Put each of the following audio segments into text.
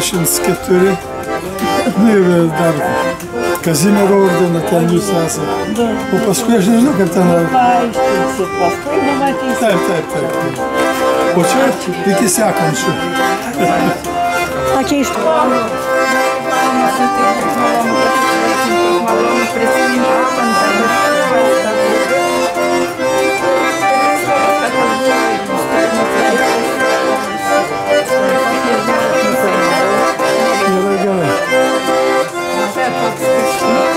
54. Nu ir dar Kazimiero ordiną ten jūs esate. O paskui aš nežinau, kaip ten... Paaiškinsiu, paskui pamatysiu. Taip, taip, taip. O čia iki sekančių. O čia iš to. Malonu prisiminti apantą. Sveikinu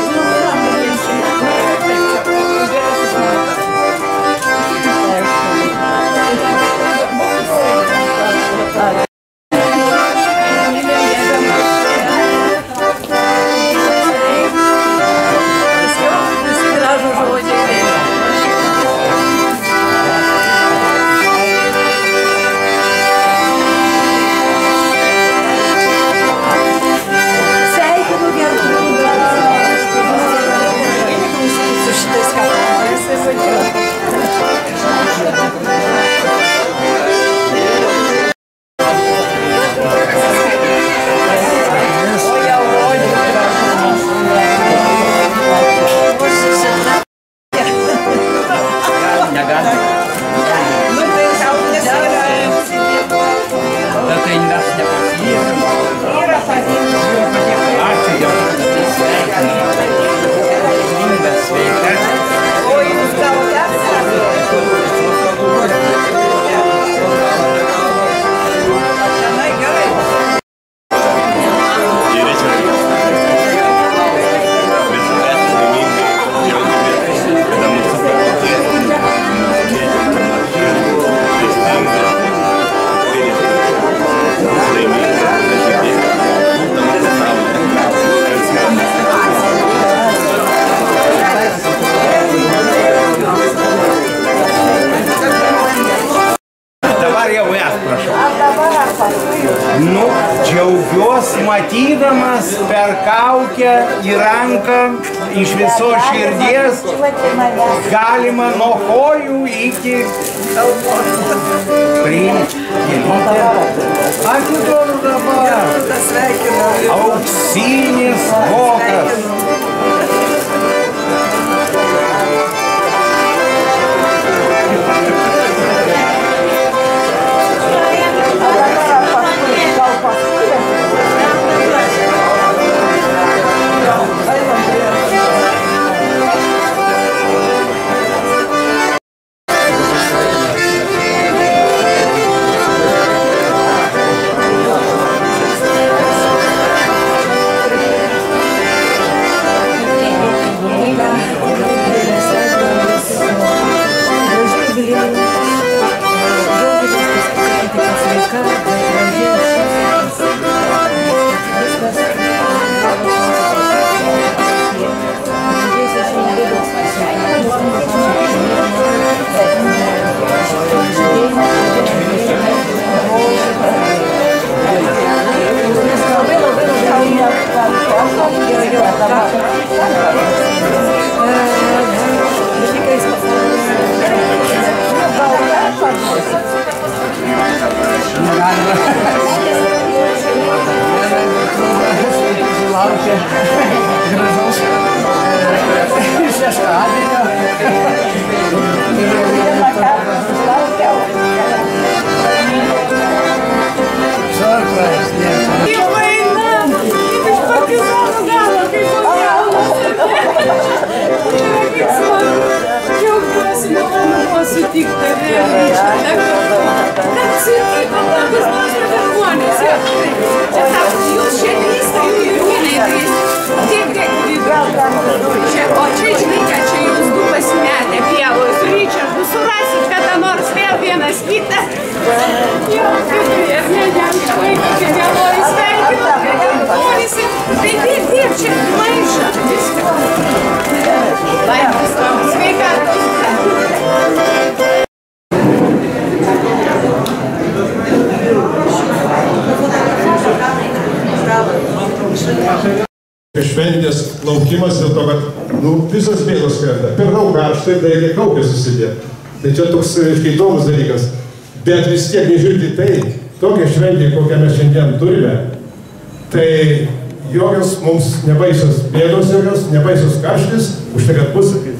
Džiaugiuosi matydamas per kaukę į ranką iš visos širdies galima nuo kojų iki priimti. Atiduodu dabar. Auksinis vokas.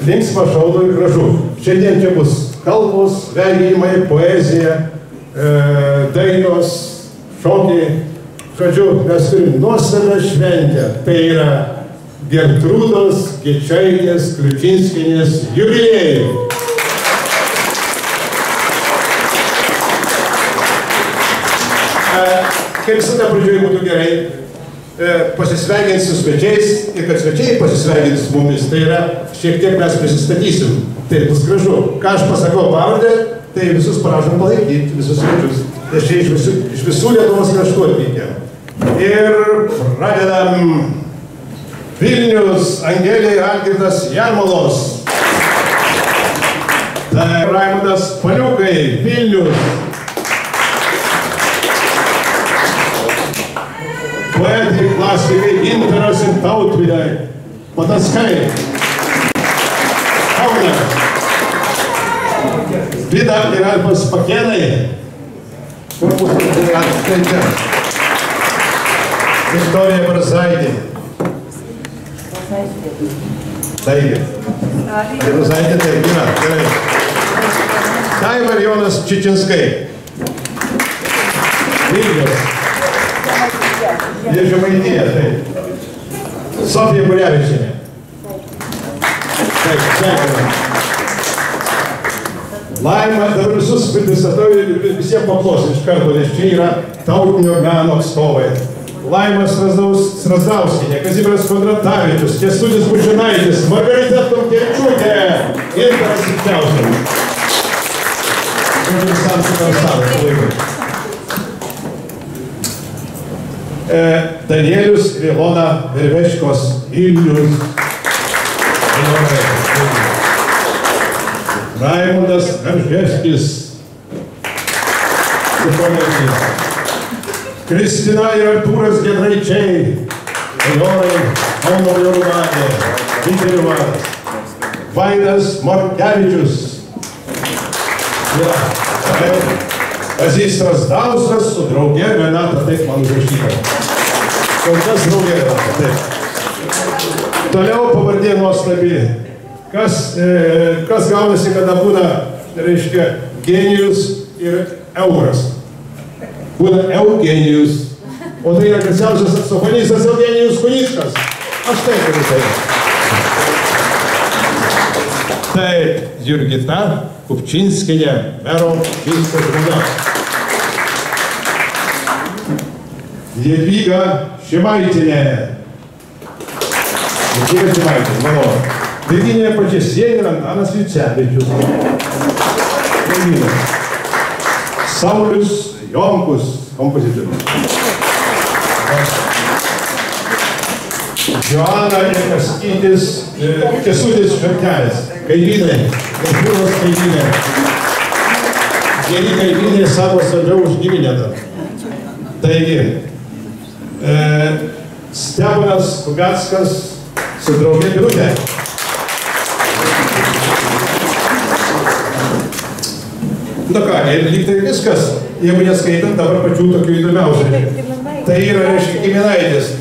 Linksma, šaudu ir gražu. Šiandien čia bus kalbos, vergimai, poezija, e, dainos, šokiai. Žodžiu, mes turim nuostabę šventę. Tai yra Gertrūdos, Gečiaitės, Kliučinskinės jubiliejai. Kaip visada pradžioje būtų gerai e, pasisveikinti su svečiais ir kad svečiai pasisveikinti su mumis, tai yra šiek tiek mes prisistatysim. Tai bus gražu. Ką aš pasakau pavardę, tai visus prašom palaikyti, visus svečius. Nes čia iš visų, iš visų Lietuvos kraštų atvykę. Ir pradedam Vilnius, Angelė Algirdas Jarmalos. Tai Raimondas Paliukai, Vilnius. Poetai, klasikai, Gintaras ir Tautvidai. Pataskai. Kaunas. Vida ir Alpas Pakėnai. Kur mūsų atskleidžia? Viktorija Brazaitė. Taigi. Brazaitė taip yra. Gerai. Daiva ir Jonas Čičinskai. Vilnius. Jie žemaitėje, taip. Laima, dabar visus pristatau ir visiems paplosiu iš karto, nes čia yra tautinio meno atstovai. Laimas Strazdauskienė, Kazimieras Kondratavičius, Kęstutis Bužinaitis, Margarita Tomkevičiūtė ir Sipčiauskas. Žodžiu visam šitam sąvokų laikui. E, Danielius ir Ilona Verveškos Ilius. Raimundas Garžeskis. Kristina ir Artūras Gedraičiai. Bajorai, Kauno bajorų vadė. Didelių vadas. Vaidas Markevičius. Ja, Kazys Strasdauskas su draugė Renata, taip man užrašyta. Kol kas draugė Renata, taip. Toliau pavardė nuostabi. Kas, e, kas gaunasi, kada būna, reiškia, genijus ir euras. Būna eugenijus. O tai yra garsiausias saksofonistas Eugenijus Kunickas. Aš taip ir tai. Taip, Jurgita Kupčinskinė, mero Kupčinskio žmona. Jadvyga Šimaitinė. Jadvyga Šimaitinė, malonu. Virginija Pačesienė ir Antanas Vicevičius. Saulius Jonkus, kompozitorius. Joana ir Kaskytis, Kesutis Šarkelis, kaimynai, kultūros kaimynai. Geri kaimynai savo svarbiau už giminę dar. Taigi, e, Steponas Kugackas su draugė Birutė. Na ką, ir lyg tai viskas, jeigu neskaitant dabar pačių tokių įdomiausių. Tai yra, reiškia, giminaitės.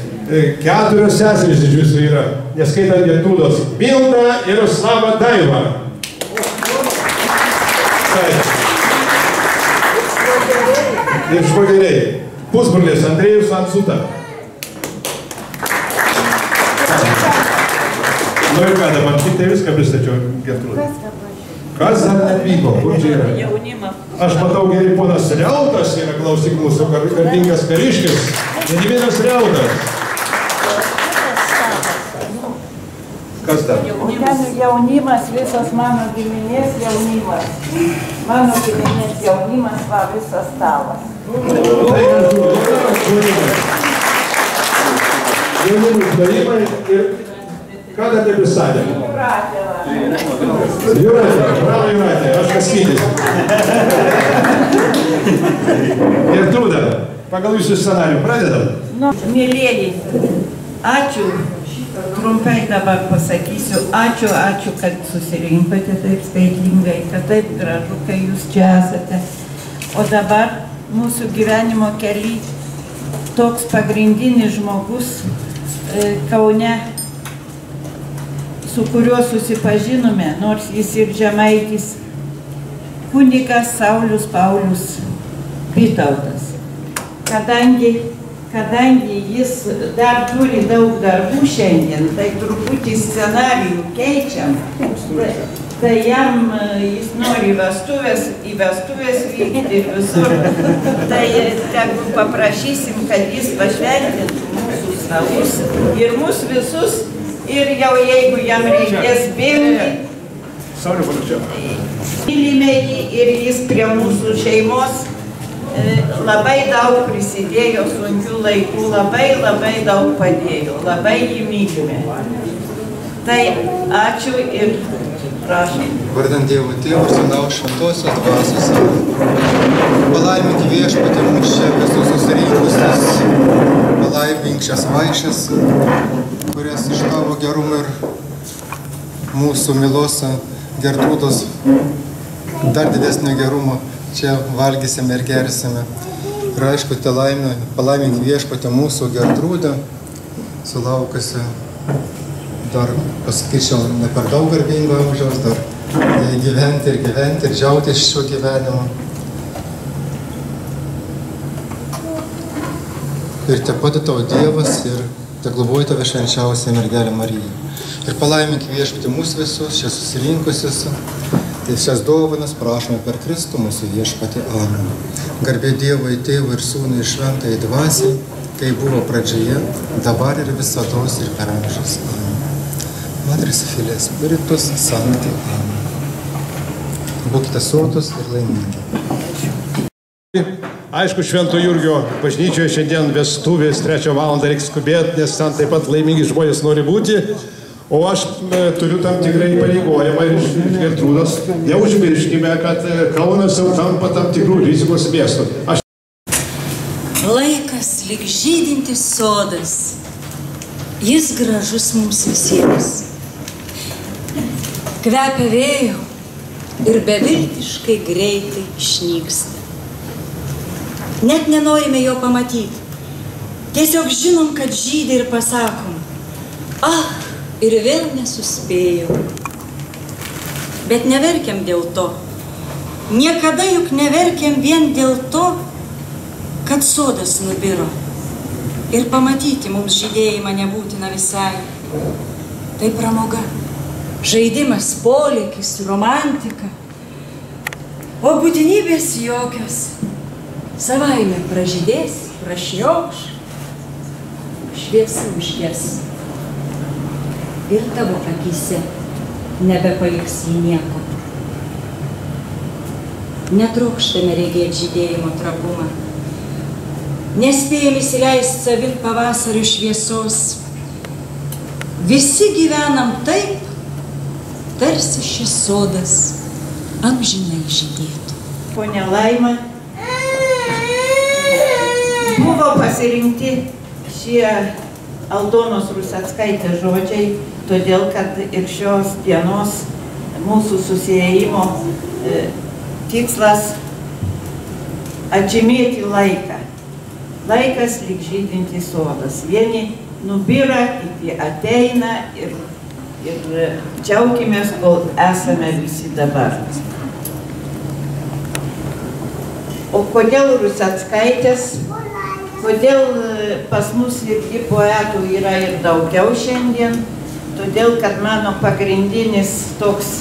Keturios seserys iš viso yra, neskaitant Gertrūdos. Milda ir Slava Daiva. Ir švageriai. Pusbrolės Andrėjus Ansuta. Nu ir ką dabar, tik tai viską pristačiau Gertrūdai. Kas dar atvyko? Kur čia yra? Jaunimas. Aš matau geri ponas Riautas yra klausyk mūsų gar- garbingas kariškis. Gediminas Riautas. Kas dar? Ten jaunimas, visas mano giminės jaunimas. Mano giminės jaunimas, va visas stalas. Jaunimų uždarimai ir ką dar taip? Jūratė, va. Jūratė, bravo Jūratė, aš kaskytis. Ir trūda, pagal jūsų scenarių pradedam. Nu, mėlėjai, ačiū trumpai dabar pasakysiu. Ačiū, ačiū, kad susirinkote taip skaitlingai, kad taip gražu, kai jūs čia esate. O dabar mūsų gyvenimo keli toks pagrindinis žmogus e, Kaune, su kuriuo susipažinome, nors jis ir žemaitis, kunigas Saulius Paulius Vytautas. Kadangi, kadangi jis dar turi daug darbų šiandien, tai truputį scenarijų keičiam. Tai, tai jam e, jis nori vestuvės, į vestuvės vykti ir visur. Tai tegu paprašysim, kad jis pašventintų mūsų savus ir mus visus. Ir jau jeigu jam reikės bėgti, Mylime jį ir jis prie mūsų šeimos e, labai daug prisidėjo sunkių laikų, labai labai daug padėjo, labai jį mylime. Tai ačiū ir prašom. Vardant Dievo Tėvo ir Sūnaus Šventosios Dvasios. Palaimink viešpatį mums čia visus susirinkusius. Palaimink šias vaišes, kurias iš tavo gerumo ir mūsų milos gertrūdos dar didesnio gerumo čia valgysime ir gersime. Ir aišku, te laimė, palaimink viešpatį mūsų gertrūdę, sulaukusi dar, pasakyčiau, ne per daug garbingo amžiaus, dar gyventi ir gyventi ir džiaugtis šiuo gyvenimu. Ir te padė tau Dievas ir te globoja tave švenčiausia mergelė Marija. Ir palaimink viešpatį mūsų visus, čia susirinkusius. Tai šias dovanas prašome per Kristų mūsų viešpatį Amen. Garbė Dievui, Tėvui ir Sūnui ir Šventai Dvasiai, kai buvo pradžioje, dabar ir visados ir per amžius. Amen. Madris Filės, Spiritus Sancti. Amen. Būkite sotus ir laimingi. Aišku, Švento Jurgio bažnyčioje šiandien vestuvės, trečią valandą reikia skubėti, nes ten taip pat laimingi žmonės nori būti. O aš e, turiu tam tikrą įpareigojimą ir iš Gertrūdos. Neužmirškime, kad e, Kaunas jau tampa tam tikrų rizikos miestų. Aš Laikas lyg žydintis sodas. Jis gražus mums visiems. Kvepia vėjų ir beviltiškai greitai išnyksta. Net nenorime jo pamatyti. Tiesiog žinom, kad žydai ir pasakom. Ah, ir vėl nesuspėjau. Bet neverkiam dėl to. Niekada juk neverkiam vien dėl to, kad sodas nubiro. Ir pamatyti mums žydėjimą nebūtina visai. Tai pramoga. Žaidimas, polėkis, romantika. O būtinybės jokios. Savaime pražydės, prašniokš, šviesa užges. Ir tavo akise nebepaliks jį nieko. Netrokštame regėti žydėjimo trapumą. Nespėjame įsileisti savin pavasario šviesos. Visi gyvenam taip, tarsi šis sodas amžinai žydėtų. Pone Laima, buvo pasirinkti šie Aldonos Rusatskaitės žodžiai, todėl kad ir šios dienos mūsų susijėjimo e, tikslas atžymėti laiką. Laikas lyg žydintis sodas. Vieni nubyra, kiti ateina ir, ir džiaugimės, kol esame visi dabar. O kodėl Rusatskaitės? Kodėl e, pas mus irgi poetų yra ir daugiau šiandien? Todėl, kad mano pagrindinis toks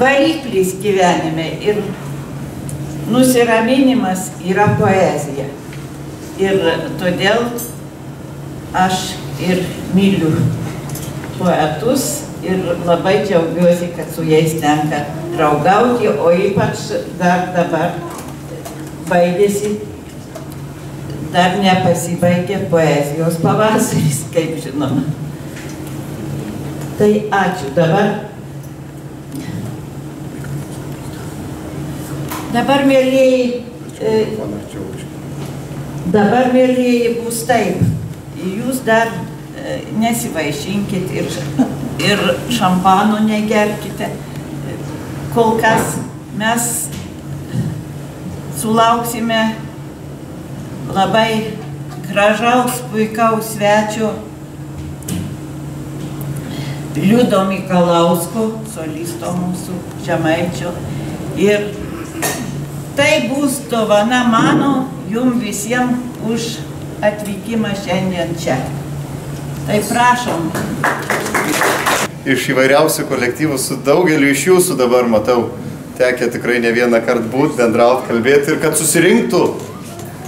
variklis gyvenime ir nusiraminimas yra poezija. Ir todėl aš ir myliu poetus ir labai džiaugiuosi, kad su jais tenka draugauti, o ypač dar dabar baigėsi, dar nepasibaigė poezijos pavasaris, kaip žinoma. Tai ačiū dabar. Dabar, mėlyjei, e, dabar, mėlyjei, bus taip. Jūs dar e, nesivaišinkit ir, ir šampano negerkite. Kol kas mes sulauksime labai gražaus, puikaus svečio Liudo Mikalausko, solisto mūsų žemaičio. Ir tai bus dovana mano jum visiems už atvykimą šiandien čia. Tai prašom. Iš įvairiausių kolektyvų su daugeliu iš jūsų dabar matau, tekia tikrai ne vieną kartą būti, bendrauti, kalbėti ir kad susirinktų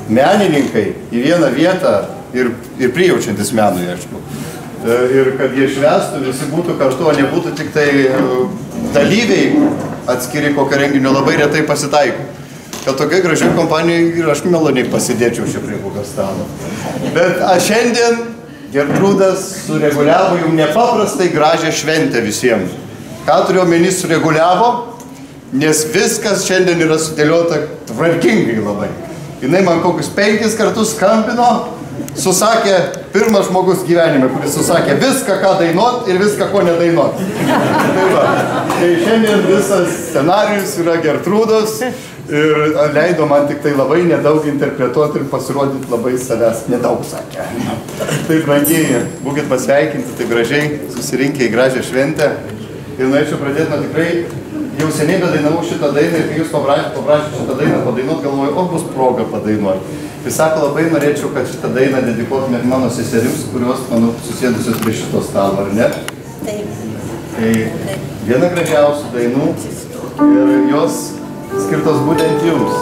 menininkai į vieną vietą ir, ir prijaučiantis menui, aišku. E, Ir kad jie švestų, visi būtų kartu, o nebūtų tik tai e, dalyviai atskiri kokio renginio labai retai pasitaiko. Kad tokia graži kompanija ir aš meloniai pasidėčiau čia prie kokio stalo. Bet aš šiandien Gertrūdas sureguliavo jums nepaprastai gražią šventę visiems. Ką turiu omeny sureguliavo, nes viskas šiandien yra sudėliota tvarkingai labai. Jis man kokius penkis kartus skambino, susakė, pirmas žmogus gyvenime, kuris susakė viską, ką dainuot ir viską, ko nedainuot. Tai, va. tai šiandien visas scenarius yra Gertrūdos ir leido man tik tai labai nedaug interpretuoti ir pasirodyti labai savęs nedaug sakė. Tai brangiai, būkit pasveikinti, tai gražiai susirinkę į gražią šventę. Ir norėčiau pradėti nuo tikrai jau seniai bedainavau šitą dainą ir kai jūs paprašėte paprašė šitą dainą padainuot, galvoju, o bus proga padainuoti. Jis sako, labai norėčiau, kad šitą dainą dedikuotumėt mano seserims, kurios, manau, susėdusios prie šito stalo, ar ne? Taip. Tai viena gražiausių dainų ir jos skirtos būtent jums.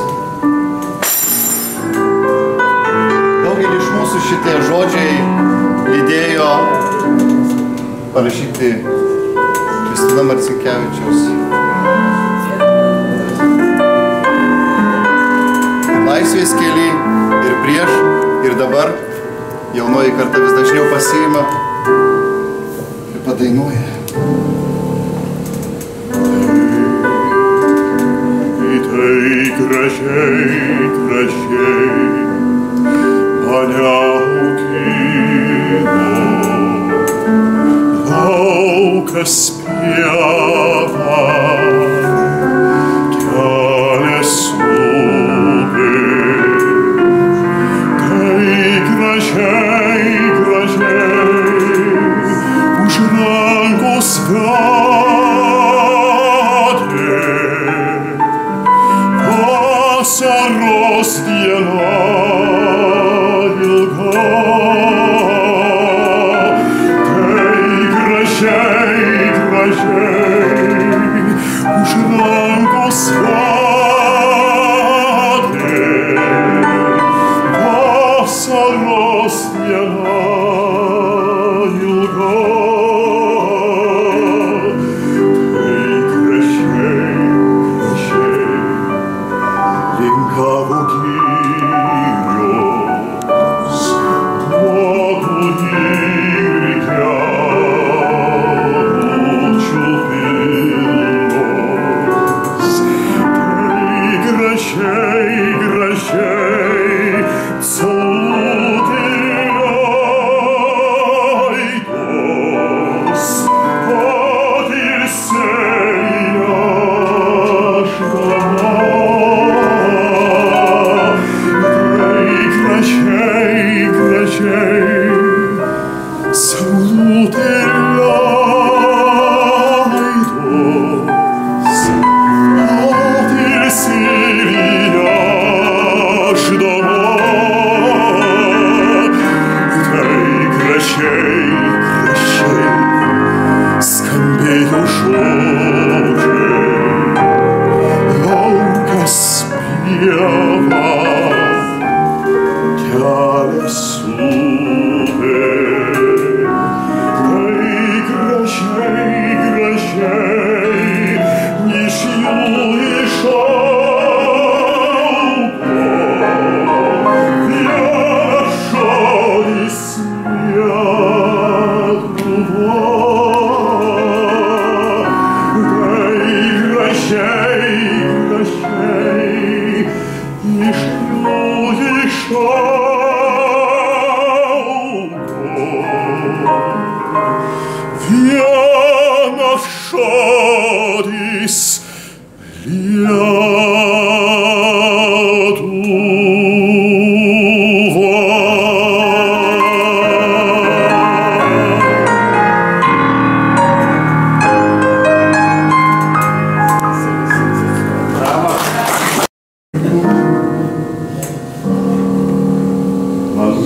Daugelį iš mūsų šitie žodžiai lydėjo parašyti Kristina Marcinkevičiaus. Laisvės keli ir prieš, ir dabar jaunoji karta vis dažniau pasiima ir padainuoja. Tai gražiai, gražiai mane augino. Laukas pieva,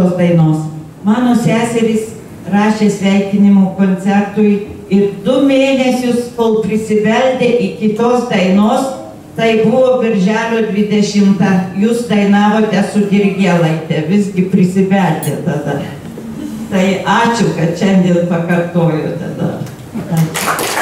šios dainos. Mano seserys rašė sveikinimų koncertui ir du mėnesius, kol prisibeldė iki tos dainos, tai buvo birželio 20. Jūs dainavote su Dirgėlaitė, visgi prisibeldė tada. Tai ačiū, kad šiandien pakartojote tada. Ačiū.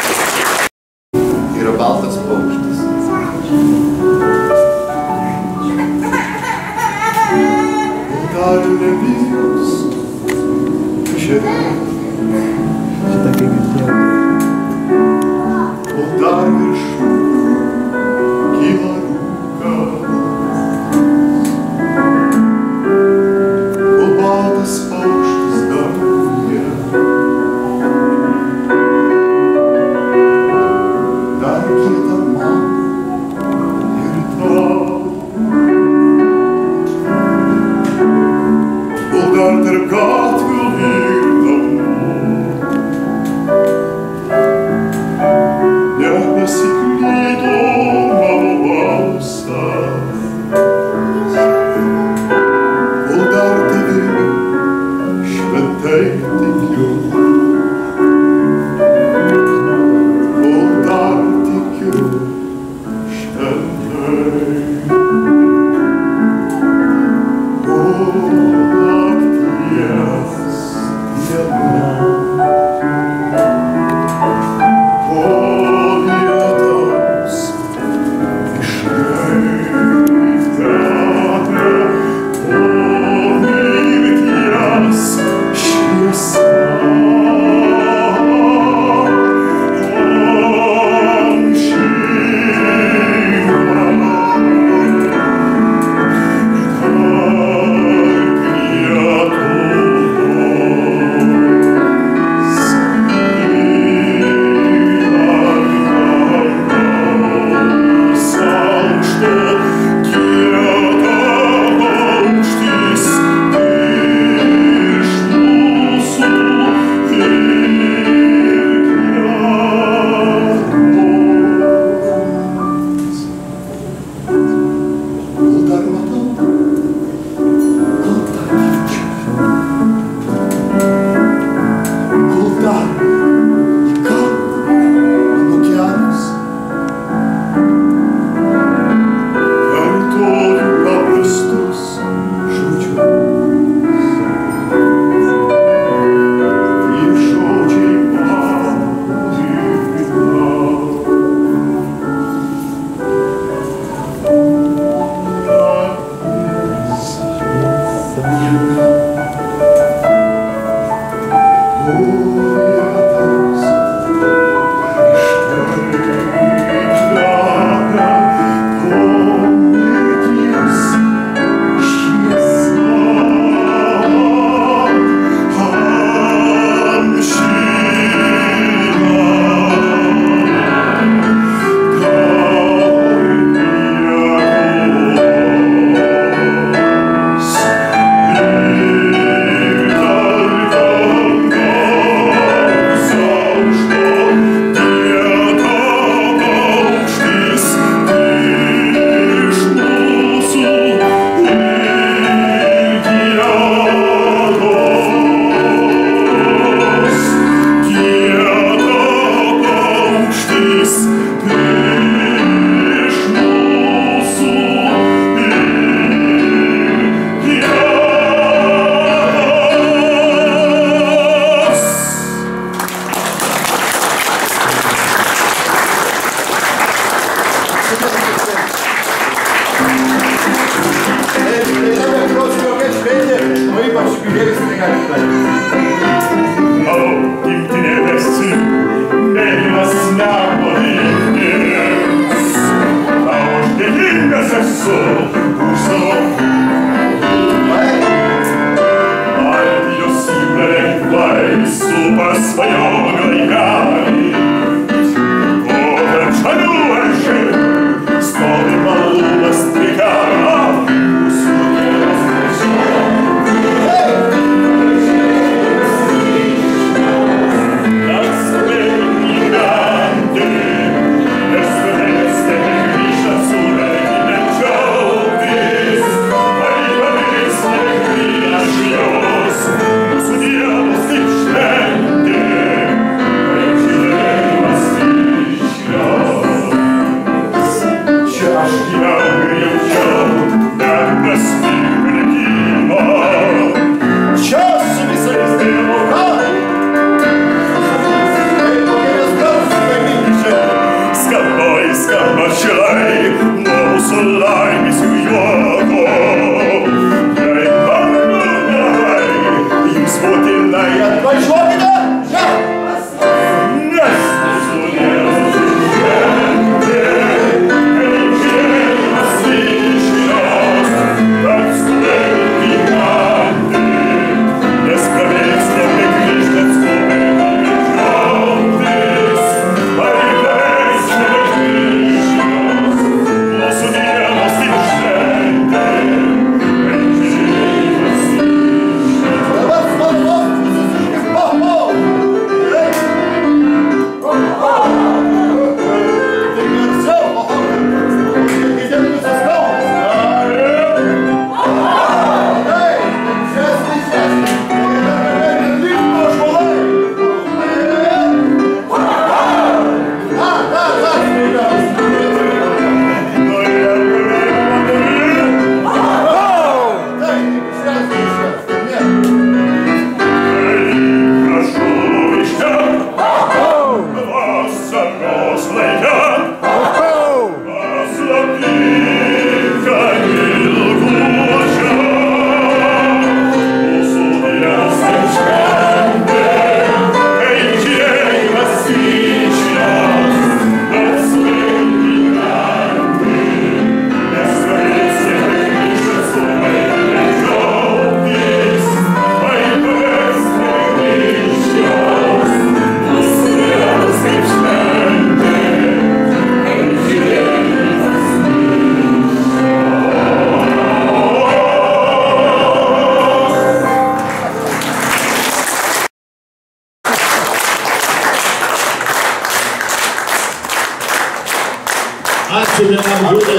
Ačiū vienam būdui.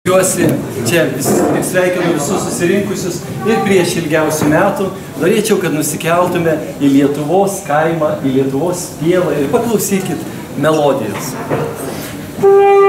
Tikiuosi, čia vis, sveikinu visus susirinkusius ir prieš ilgiausių metų norėčiau, kad nusikeltume į Lietuvos kaimą, į Lietuvos pievą ir paklausykit melodijos. Thank you.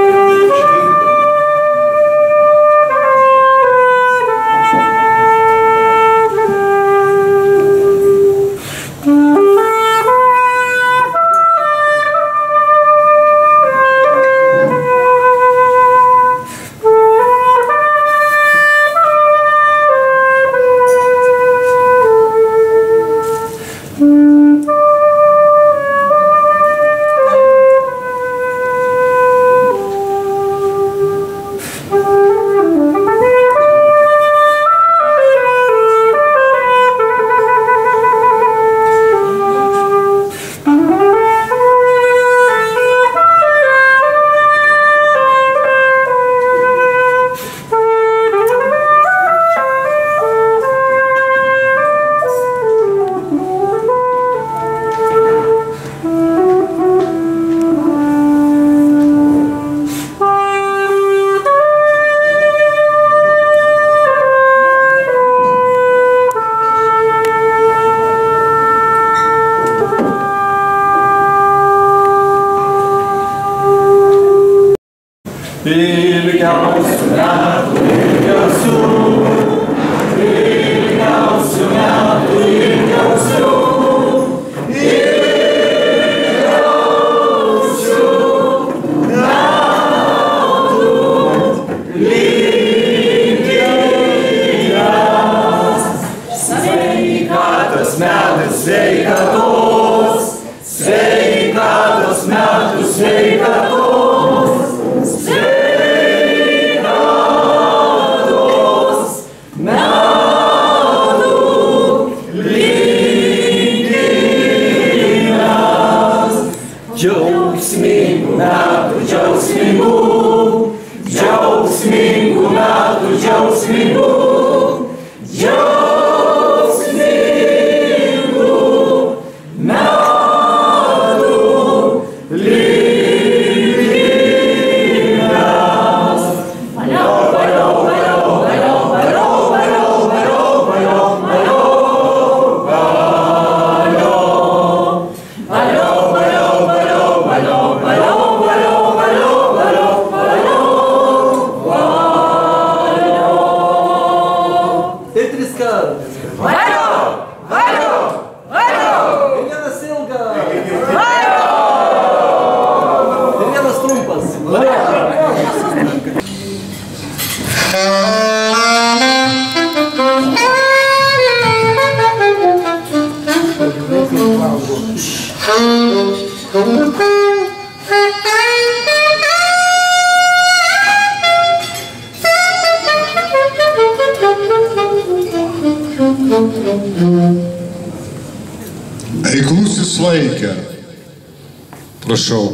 Prašau,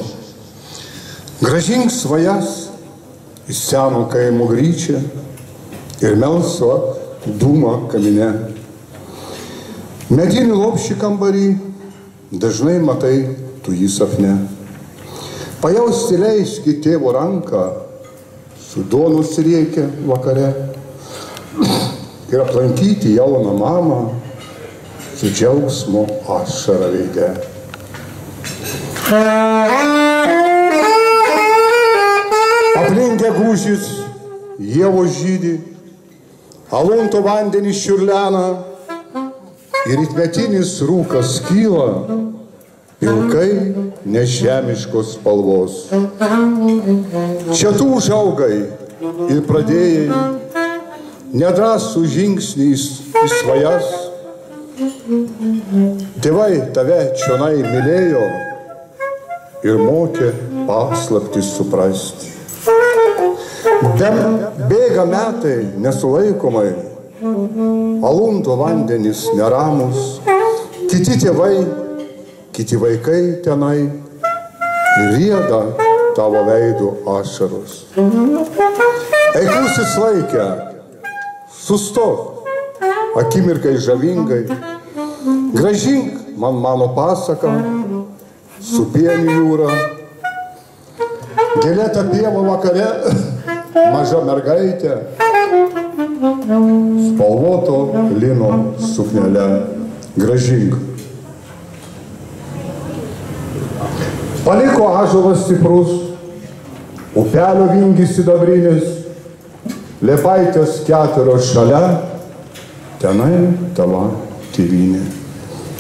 gražink svajas į seno kaimo gryčią ir melsvą dūmą kamine. Medinį lopšį kambarį dažnai matai tu jį sapne. Pajausti leiski tėvo ranką, su duonos riekia vakare ir aplankyti jauną mamą su džiaugsmo ašara veide. Aplinkę gūžys, jėvo žydį, alunto vandenį šiurlena ir rytmetinis rūkas kyla, pilkai nežemiškos spalvos. Čia tu užaugai ir pradėjai nedrasų žingsniais į svajas. Tėvai tave čionai mylėjo ir mokė paslaptis suprasti. Be, bėga metai nesulaikomai, alunto vandenys neramus, kiti tėvai, kiti vaikai tenai rieda tavo veidų ašaros. Eiklusis laikė, sustok, akimirkai žavingai, gražink man mano pasaką, su pienių jūra, gėlėta pieva vakare, maža mergaitė, spalvoto lino suknelę gražink. Paliko ažalas stiprus, upelio vingis sidabrinis, liepaitės keturios šalia, tenai tava tėvynė.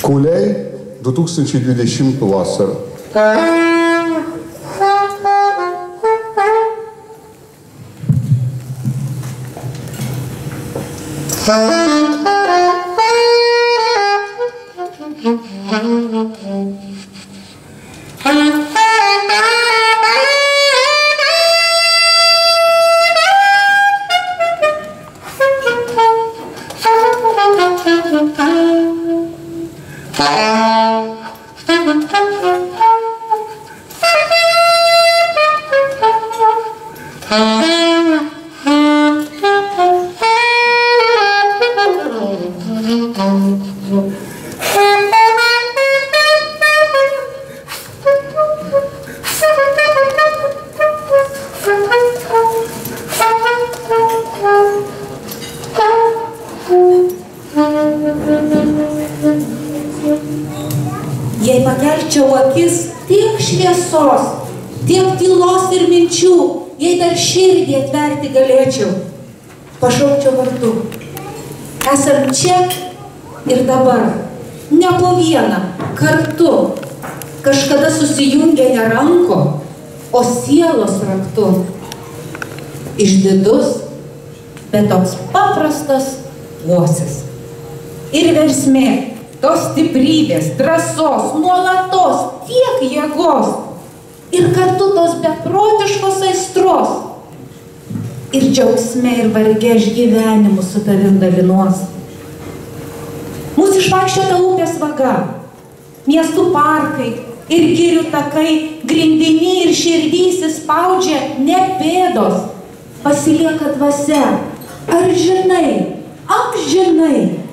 Kuliai 2020 vasarą. Jei ir varge aš gyvenimu su tavim dalinuos. Mūsų išvaikščiota upės vaga, miestų parkai ir girių takai, grindiniai ir širdys įspaudžia ne pėdos, pasilieka dvasia. Ar žinai, ak žinai,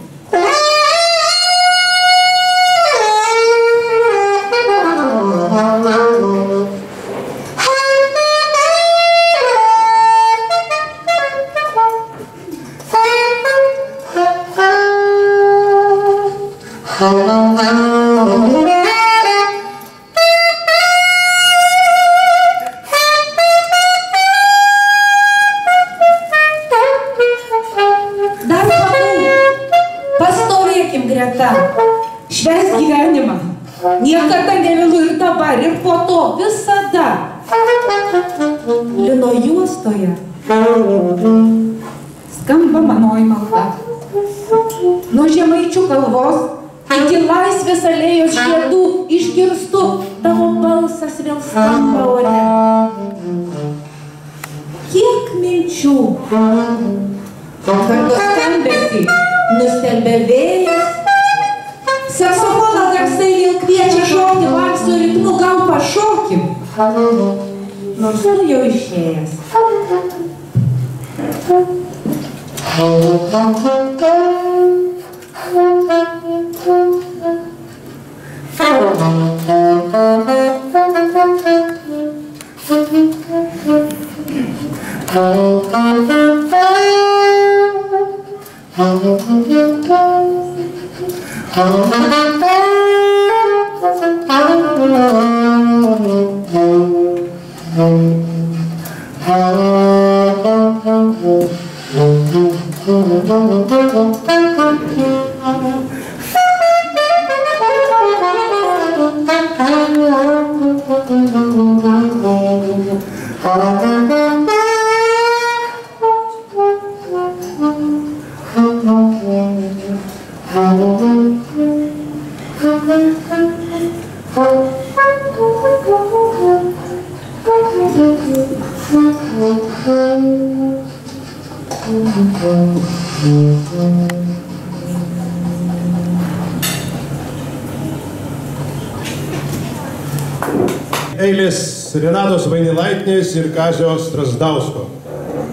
ir Kazio Strasdausko.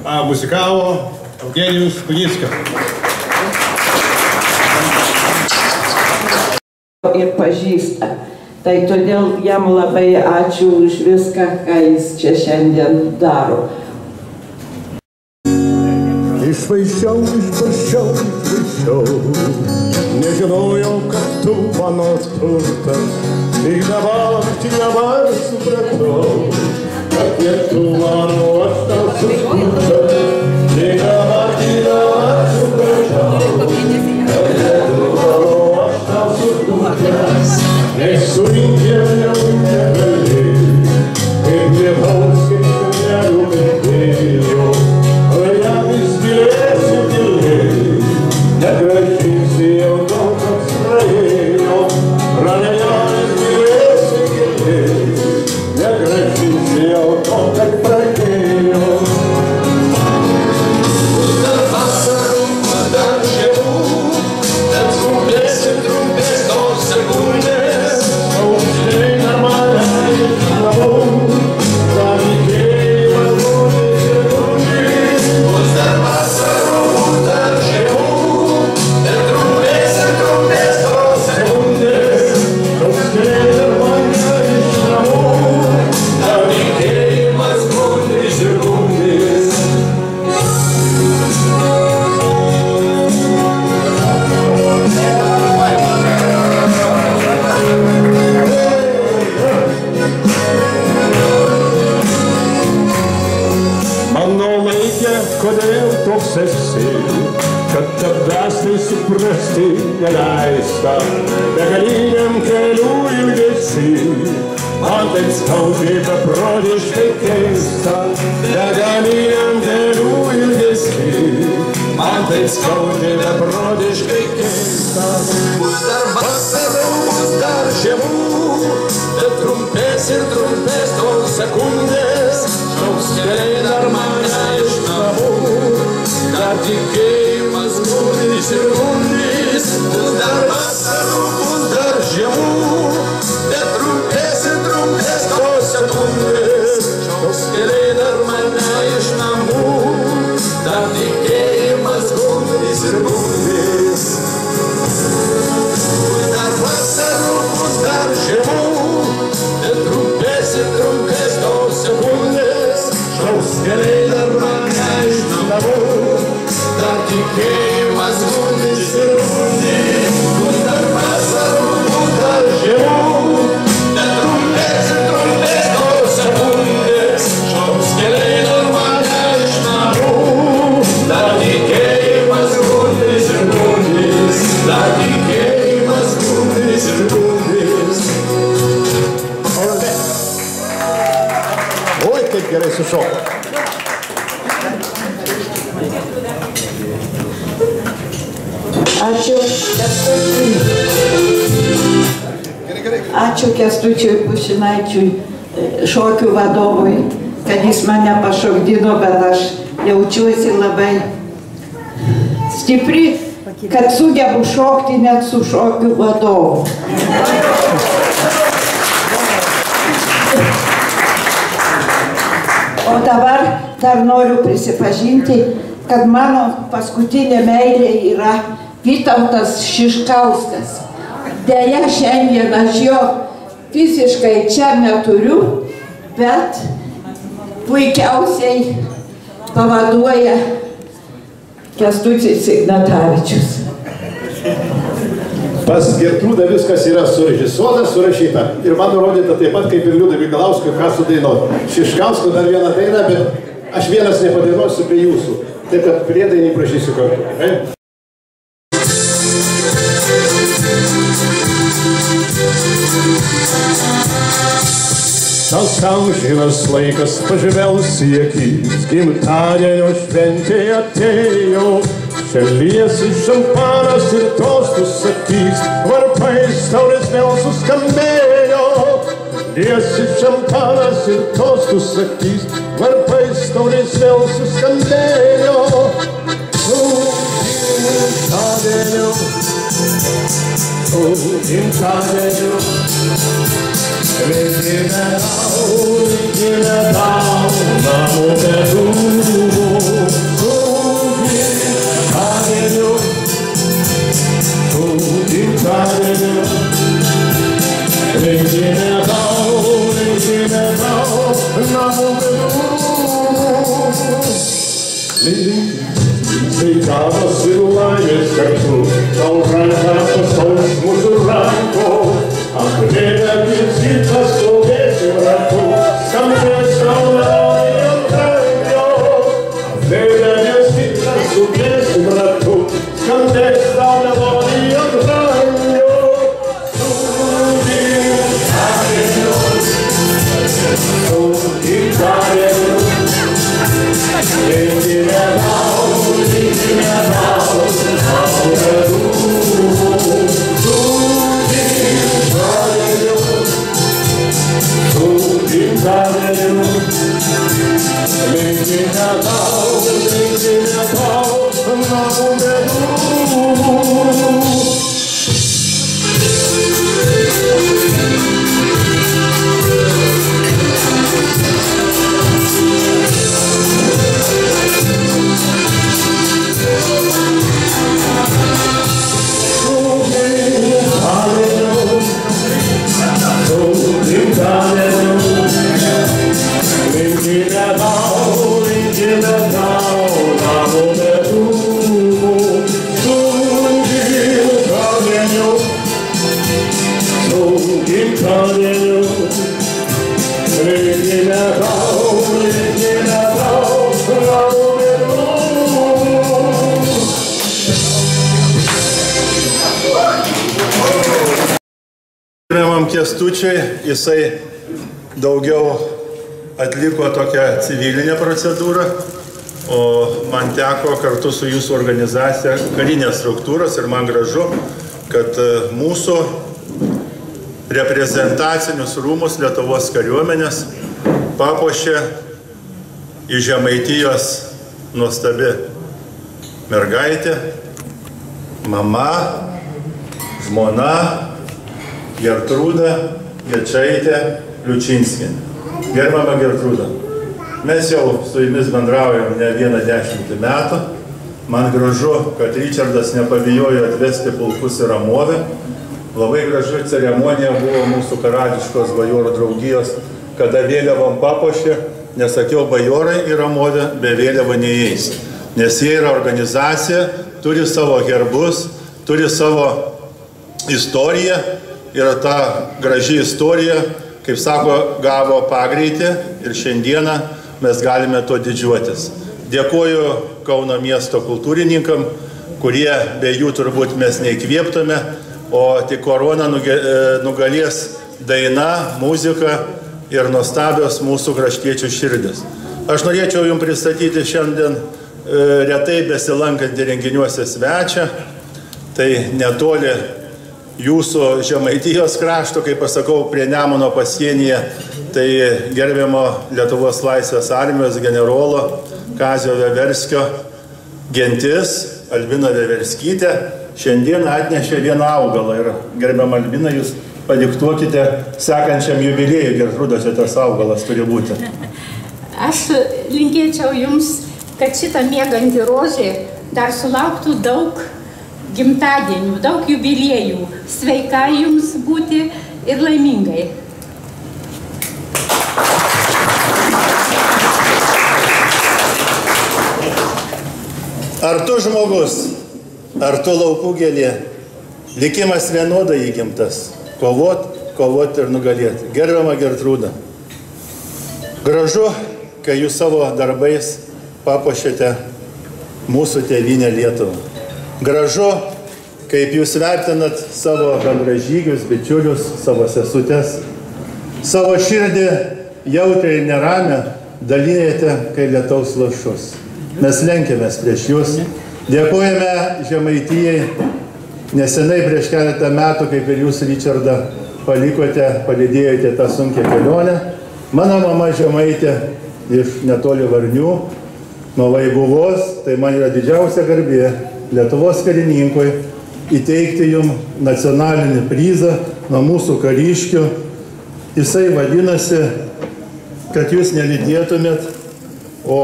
A, muzikavo Eugenijus Kunickas. Ir pažįsta. Tai todėl jam labai ačiū už viską, ką jis čia šiandien daro. Išvaisiau, išvaisiau, išvaisiau, nežinojau, kad tu mano turtas. su šokių vadovu. O dabar dar noriu prisipažinti, kad mano paskutinė meilė yra Vytautas Šiškauskas. Deja, šiandien aš jo visiškai čia neturiu, bet puikiausiai pavaduoja Kestutis Ignatavičius. Pas Gertrūdą viskas yra surežisuota, surašyta. Ir man nurodyta taip pat, kaip ir Liūdai Mikalauskui, ką sudainuoti. Šiškausku dar vieną dainą, bet aš vienas nepadainuosiu be jūsų. Taip kad priedainį prašysiu kartu. Ne? Tau amžinas laikas pažvelgs į akis, gimtadienio šventė atėjo, širdies ir šampanas ir tostus sakys, varpai staurės vėl suskambėjo. Širdies ir šampanas ir tostus sakys, varpai staurės vėl suskambėjo. Gimtadieniu, gimtadieniu, veikime tau, veikime tau, namų bedūmų. Цикава ссылает карту, Толкая посольств музыканту, А хлеба висит по столе сироту, Скамья стала Kestučiui, jisai daugiau atliko tokią civilinę procedūrą, o man teko kartu su jūsų organizacija karinės struktūros ir man gražu, kad e, mūsų reprezentacinius rūmus Lietuvos kariuomenės papuošė iš Žemaitijos nuostabi mergaitė, mama, žmona, Gertrūda Gečaitė Liučinskinė. Gerbama Gertrūda, mes jau su jumis bendraujam ne vieną dešimtį metų. Man gražu, kad Richardas nepabijojo atvesti pulkus į Ramovę. Labai gražu ceremonija buvo mūsų karališkos bajorų draugijos, kada vėliavom papuošė, nesakiau, bajorai į Ramovę be vėliavo neįeis. Nes jie yra organizacija, turi savo herbus, turi savo istoriją ir ta graži istorija, kaip sako, gavo pagreitį ir šiandieną mes galime to didžiuotis. Dėkuoju Kauno miesto kultūrininkam, kurie be jų turbūt mes neįkvėptume, o tik korona e, nugalės daina, muzika ir nuostabios mūsų kraštiečių širdis. Aš norėčiau Jums pristatyti šiandien e, retai besilankantį renginiuose svečią. Tai netoli jūsų Žemaitijos krašto, kaip aš sakau, prie Nemono pasienyje, tai gerbiamo Lietuvos laisvės armijos generolo Kazio Veverskio gentis, Albina Veverskytė, šiandien atnešė vieną augalą ir gerbiam Albina, jūs padiktuokite sekančiam jubiliejui, Gertrūdas, čia tas augalas turi būti. Aš linkėčiau Jums, kad šitą mėgantį rožė dar sulauktų daug gimtadienių, daug jubiliejų. Sveika Jums būti ir laimingai. Ar tu žmogus, ar tu laukų gėlė, likimas vienodai įgimtas - kovot, kovot ir nugalėti. Gerbiama Gertrūda, gražu, kai jūs savo darbais papuošėte mūsų tėvynę Lietuvą. Gražu, kaip jūs vertinat savo bendražygius, bičiulius, savo sesutės, savo širdį jautriai ir neramę dalyjate, kai lietaus lašus. Mes lenkiamės prieš jūs. Dėkojame Žemaitijai. Nesenai prieš keletą metų, kaip ir jūs, Richardą, palikote, palidėjote tą sunkę kelionę. Mano mama Žemaitė iš netoli Varnių, nuo Vaiguvos, tai man yra didžiausia garbė Lietuvos karininkui įteikti jum nacionalinį prizą nuo mūsų kariškių. Jisai vadinasi, kad jūs nelidėtumėt, o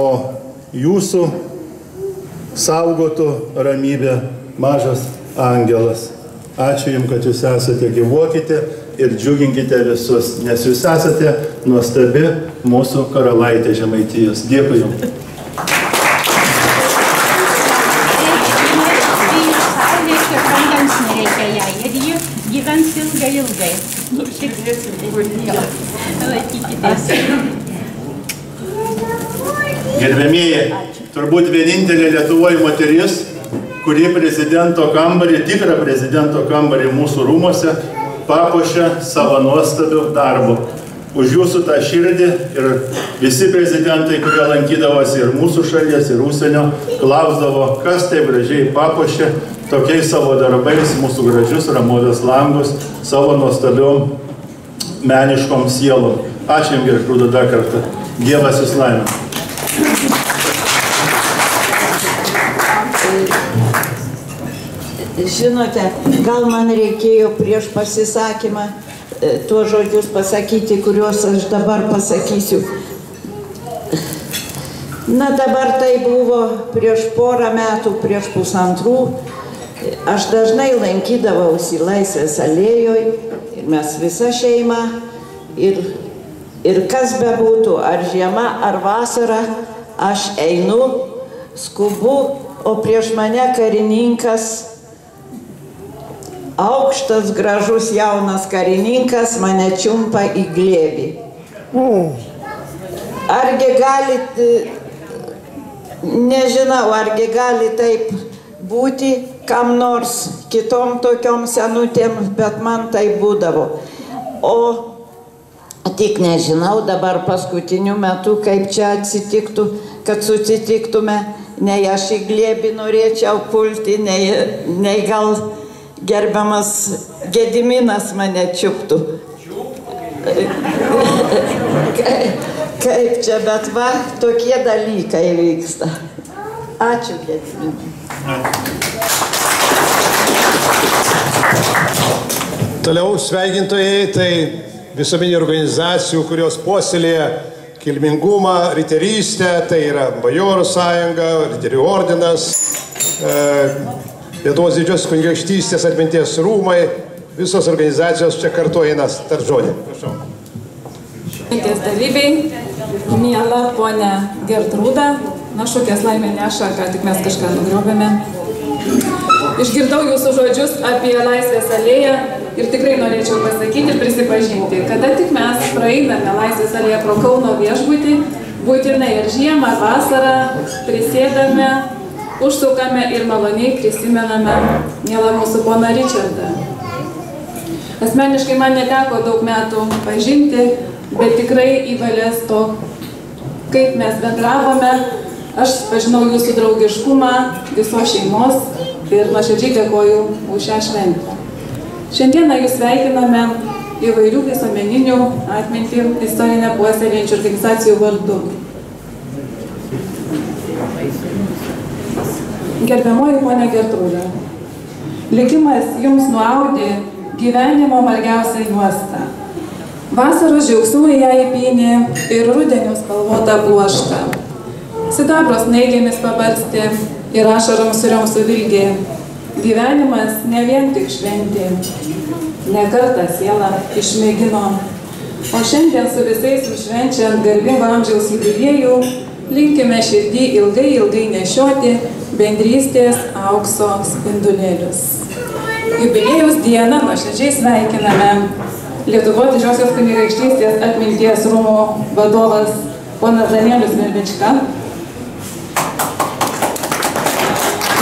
jūsų saugotų ramybę mažas angelas. Ačiū Jums, kad Jūs esate gyvuokite ir džiuginkite visus, nes Jūs esate nuostabi mūsų karalaitė Žemaitijos. Dėkui Jums. Turbūt vienintelė Lietuvoje moteris, kuri prezidento kambarį, tikrą prezidento kambarį mūsų rūmose papuošia savo nuostabiu darbu. Už jūsų tą širdį ir visi prezidentai, kurie lankydavosi ir mūsų šalies, ir užsienio, klausdavo, kas taip gražiai papuošia tokiais savo darbais mūsų gražius ramodės langus, savo nuostabiom meniškom sielom. Ačiū Jums, Gertrūda, dar kartą. Dievas Jūs laimė. Žinote, gal man reikėjo prieš pasisakymą e, tuos žodžius pasakyti, kuriuos aš dabar pasakysiu. Na dabar tai buvo prieš porą metų, prieš pusantrų. Aš dažnai lankydavausi Laisvės alėjoj ir mes visa šeima. Ir, ir kas bebūtų, ar žiema, ar vasara, aš einu, skubu, o prieš mane karininkas aukštas, gražus jaunas karininkas mane čiumpa į glėbį. Argi gali, nežinau, argi gali taip būti kam nors kitom tokiom senutėm, bet man tai būdavo. O tik nežinau dabar paskutiniu metu, kaip čia atsitiktų, kad susitiktume, nei aš į glėbį norėčiau pulti, nei, nei gal gerbiamas Gediminas mane čiuptų. Kaip čia, bet va, tokie dalykai vyksta. Ačiū, Gediminai. Toliau sveikintojai tai visuomeninių organizacijų, kurios puoselėja kilmingumą, riterystę, tai yra Bajorų sąjunga, riterių ordinas, e, Lietuvos didžiosios kunigaikštystės atminties rūmai, visos organizacijos čia kartu eina tar žodį. Prašau. Šventės dalyviai, miela ponė Gertrūda, na šukės laimė neša, ką tik mes kažką nugriovėme. Išgirdau jūsų žodžius apie Laisvės alėją ir tikrai norėčiau pasakyti ir prisipažinti, kada tik mes praeiname Laisvės alėją pro Kauno viešbutį, būtinai ir žiemą, vasarą prisėdame, užsukame ir maloniai prisimename mielą mūsų poną Richardą. Asmeniškai man neteko daug metų pažinti, bet tikrai įvalės to, kaip mes bendravome. Aš pažinau jūsų draugiškumą, visos šeimos ir nuoširdžiai dėkoju už šią šventę. Šiandieną jūs sveikiname įvairių visuomeninių atmintį istorinę puoselėjančių organizacijų vardu. Gerbiamoji ponė Gertrūda, likimas jums nuaudė gyvenimo margiausią juostą. Vasaros džiaugsmai ją įpynė ir rudenio spalvotą pluoštą. Sidabros naigėmis pabarstė ir ašarom suriom suvilgė. Gyvenimas ne vien tik šventė, ne kartą sielą išmėgino. O šiandien su visais švenčiant garbingo amžiaus jubiliejų, linkime širdį ilgai ilgai nešioti bendrystės aukso spindulėlius. Jubilėjaus dieną nuoširdžiai sveikiname Lietuvos didžiosios kunigaikštystės atminties rūmų vadovas ponas Danielius Melbička,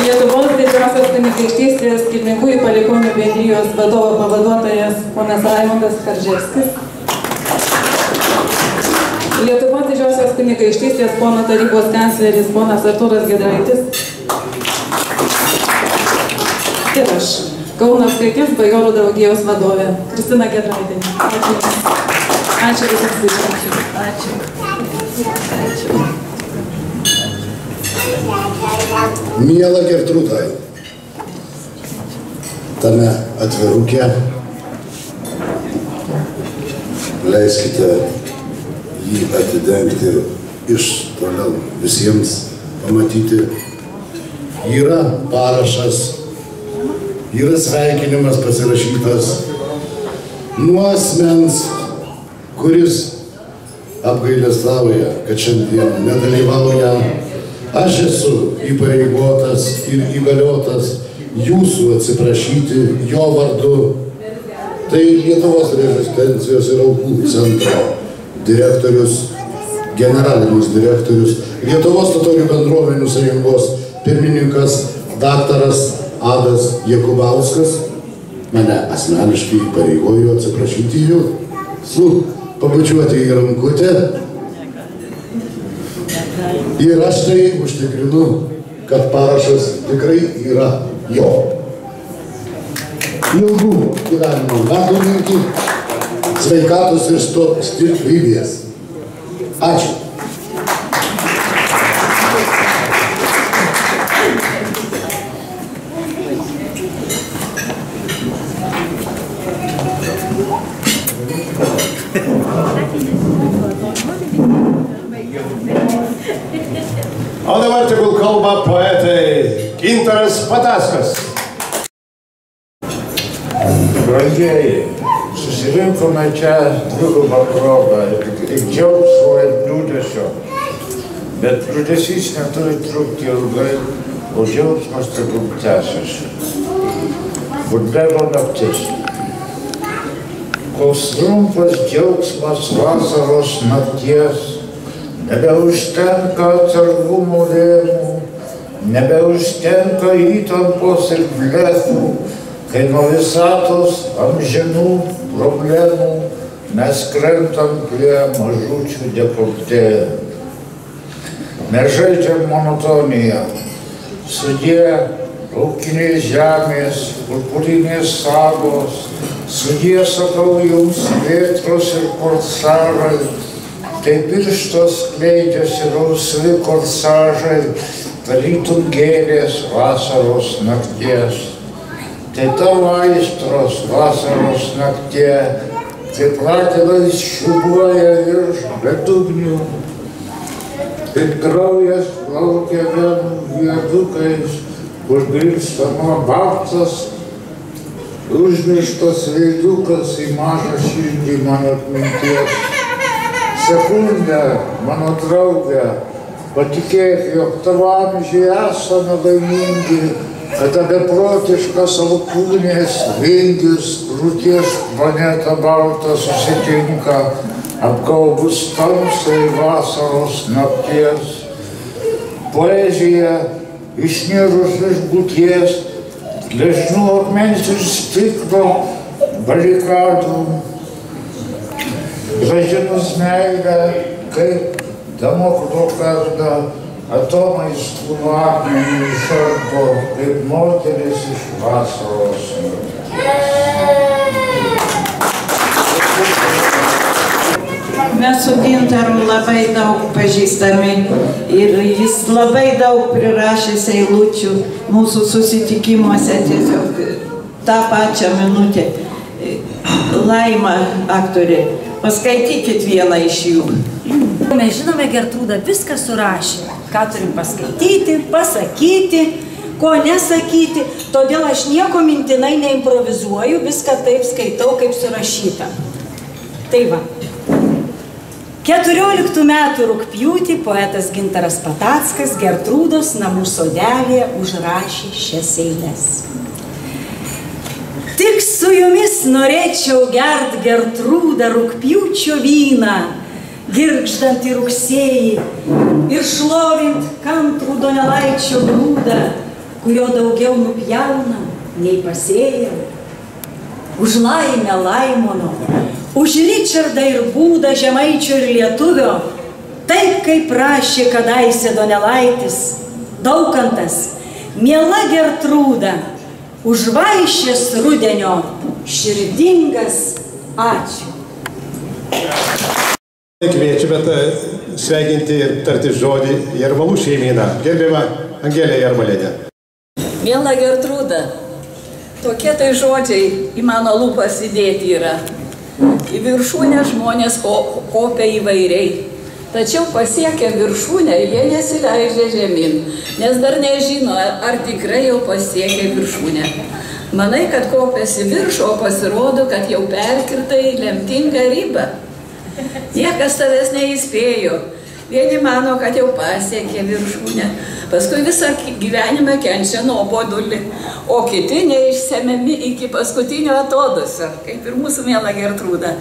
Lietuvos didžiosios kunigaikštystės kilmingųjų palikonių bendrijos vadovo pavaduotojas ponas Raimondas Karževskis, Lietuvos didžiosios kunigaikštystės pono tarybos kancleris ponas Artūras Gedraitis ir aš, Kaunas Skaitės bajorų draugijos vadovė Kristina Gedraitinė. Ačiū. Ačiū visiems svečiams. Ačiū. Ačiū. Miela Gertrūdai, tame atvirukė leiskite jį atidengti iš toliau visiems pamatyti. Yra parašas, yra sveikinimas pasirašytas nuo asmens, kuris apgailestauja, kad šiandien nedalyvauja Aš esu įpareigotas ir įgaliotas jūsų atsiprašyti jo vardu. Tai Lietuvos rezistencijos ir aukų centro direktorius, generalinis direktorius, Lietuvos totorių bendruomenių sąjungos pirmininkas daktaras Adas Jakubauskas mane asmeniškai pareigojo atsiprašyti jų, su pabučiuoti į rankutę. Ir aš tai užtikrinu, kad parašas tikrai yra jo. Ilgų gyvenimo metų linki, sveikatos ir stiprybės. Ačiū. O dabar tegul kalba poetai Gintaras Pataskas. Brangieji, susirinkome čia dvigubą progą ir džiaugsmo ir liūdėsio. Bet liūdėsys neturi trukti ilgai, o džiaugsmas tegul tęsiasi. Budbelo naktis. Koks trumpas džiaugsmas vasaros nakties, nebeužtenka atsargumo rėmų, nebeužtenka įtampos ir blefų, kai nuo visatos amžinų problemų mes krentam prie mažučių dekoltė. Mes žaidžiam monotoniją, sudė laukinės žemės, purpurinės sagos, sudė sakau jums vėtros ir korsarai, tai pirštos kleidžiasi rausvi korsažai, tarytum gėlės vasaros nakties. Tai tavo aistros vasaros naktie, kaip ratilais šubuoja virš bedugnių, kaip kraujas plaukia venų viadukais, užgrįžta nuo baltas, užmirštas veidukas į mažą širdį mano atminties. Sekundę, mano draugė, patikėk, jog tavo amžiai esame laimingi, kad beprotiškas alkūnės vingis krūties planeta balta susitinka, apgaubus tamsai vasaros nakties. Poezija išnirus iš būties, gležnų akmens ir stiklo barikadų, gražinus meilę, kaip damoklo kardą, atomais kūno akmenį išarpo, kaip moteris iš vasaros. Mes su Gintaru labai daug pažįstami ir jis labai daug prirašęs eilučių mūsų susitikimuose tiesiog tą pačią minutę. Laima aktorė, paskaitykit vieną iš jų. Mes žinome, Gertrūda viską surašė, ką turim paskaityti, pasakyti, ko nesakyti, todėl aš nieko mintinai neimprovizuoju, viską taip skaitau, kaip surašyta. Tai va. 14 metų rūpjūtį poetas Gintaras Patackas Gertrūdos namų sodelėje užrašė šias eilės. Tik su jumis norėčiau gert Gertrūdą rūpjūčio vyną, girgždant į rugsėjį ir šlovint kantrų donelaičio grūdą, kurio daugiau nupjauna nei pasėja. Už laimę Laimono, už Ričardą ir būdą žemaičio ir lietuvio, taip kaip prašė kadaise Donelaitis, Daukantas, miela Gertrūda, už vaišės rudenio širdingas ačiū. Kviečiame sveikinti ir tarti žodį Jarmalų šeimyną. Gerbima Angelė Jarmalėdė. Miela Gertrūda, tokie tai žodžiai į mano lūpas įdėti yra. Į viršūnę žmonės ko- kopia įvairiai. Tačiau pasiekę viršūnę, jie nesileidžia žemyn, nes dar nežino, ar tikrai jau pasiekė viršūnę. Manai, kad kopėsi viršų, o pasirodo, kad jau perkirtai lemtingą ribą. Niekas tavęs neįspėjo. Vieni mano, kad jau pasiekė viršūnę, paskui visą gyvenimą kenčia nuobodulį, o kiti neišsemiami iki paskutinio atodusio, kaip ir mūsų mėla Gertrūda.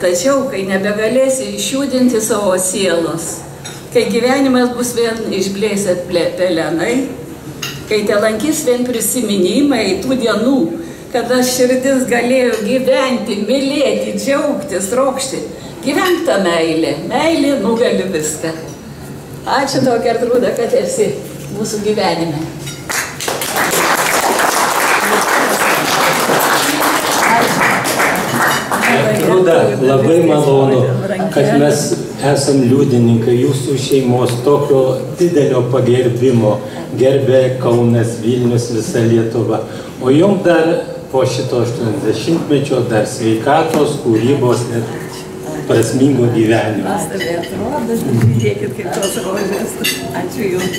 Tačiau, kai nebegalėsi išjudinti savo sielos, kai gyvenimas bus vien išblėsę pelenai, kai te lankys vien prisiminimai tų dienų, kada širdis galėjo gyventi, mylėti, džiaugtis, rokšti, gyvenk tą meilę, meilė nugali viską. Ačiū tau, Gertrūda, kad esi mūsų gyvenime. Gertrūda, labai malonu, kad mes esam liudininkai jūsų šeimos tokio didelio pagerbimo. Gerbė Kaunas, Vilnius, visa Lietuva. O jums dar po šito 80-mečio dar sveikatos, kūrybos ir prasmingo gyvenimo. Nuostabiai atrodo, žiūrėkit kaip tos rožės. Ačiū Jums.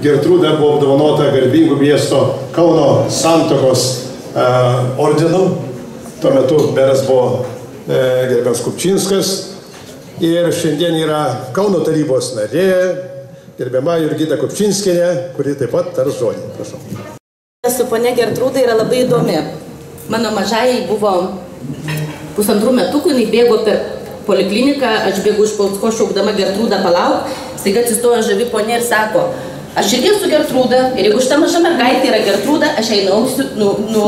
Gertrūda buvo apdovanota garbingų miesto Kauno santokos uh, ordinu. Tuo metu meras buvo uh, gerbiamas Kupčinskas. Ir šiandien yra Kauno tarybos narė, gerbiama Jurgita Kupčinskinė, kuri taip pat tars žodį. Prašau. Su ponia Gertrūda yra labai įdomi. Mano mažai buvo pusantrų metukų, jinai bėgo per polikliniką, aš bėgu iš Pautsko šaukdama Gertrūdą palauk, staiga atsistojo žavi ponia ir sako, aš irgi esu Gertrūda ir jeigu šita maža mergaitė yra Gertrūda, aš jai nuausiu, nu, nu,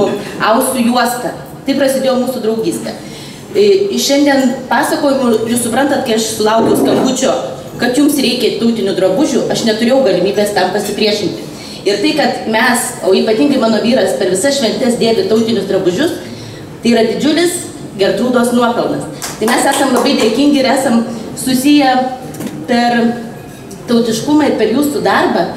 ausiu juostą. Tai prasidėjo mūsų draugystė. E, Šiandien pasakojimu, jūs suprantat, kai aš sulaukiau skambučio, kad jums reikia tautinių drabužių, aš neturėjau galimybės tam pasipriešinti. Ir tai, kad mes, o ypatingai mano vyras, per visas šventes dėvi tautinius drabužius, tai yra didžiulis Gertrūdos nuopelnas. Tai mes esam labai dėkingi ir esam susiję per tautiškumą ir per jūsų darbą.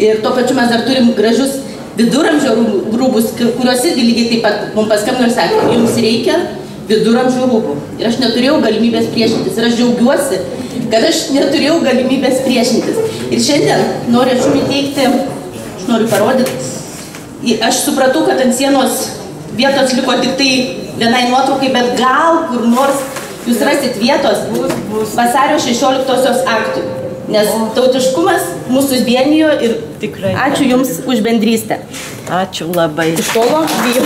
Ir tuo pačiu mes dar turim gražius viduramžio rūbus, kuriuos irgi lygiai taip pat mums paskambino ir sakė, jums reikia viduramžio rūbų. Ir aš neturėjau galimybės priešintis. Ir aš džiaugiuosi, kad aš neturėjau galimybės priešintis. Ir šiandien noriu aš jums įteikti, aš noriu parodyti, aš supratau, kad ant sienos vietos liko tik tai vienai nuotraukai, bet gal kur nors jūs rasit vietos vasario 16-osios aktui. Nes tautiškumas mūsų vienijo ir Tikrai. ačiū Jums už bendrystę. Ačiū labai. Iš tolo bijau.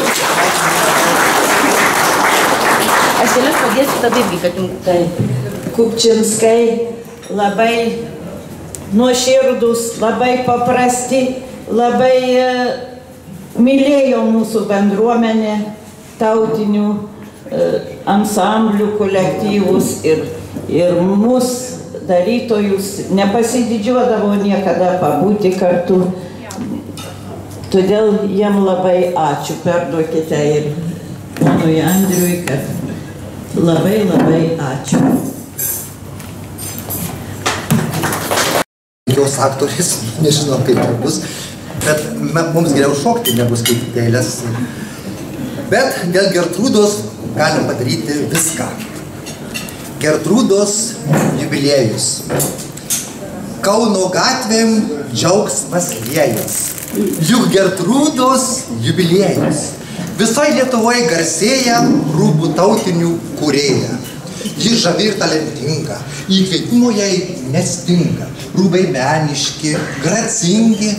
Aš galiu padėsiu tada irgi, kad Jums tai. Kupčinskai labai nuoširdus, labai paprasti, labai e, mylėjo mūsų bendruomenę, tautinių e, ansamblių kolektyvus ir, ir mus darytojus, nepasididžiuodavo niekada pabūti kartu. Todėl jiem labai ačiū, perduokite ir ponui Andriui, kad labai labai ačiū. jos aktoriais, nežinom kaip tai bus, bet mums geriau šokti negu skaityti eilės. Bet dėl Gertrūdos galim padaryti viską. Gertrūdos jubiliejus. Kauno gatvėm džiaugsmas liejas. Juk Gertrūdos jubiliejus. Visoje Lietuvoje garsėja rūbų tautinių kūrėja. Ji žavi ir talentinga, įkvėpimo jai nestinga. Rūbai meniški, gracingi,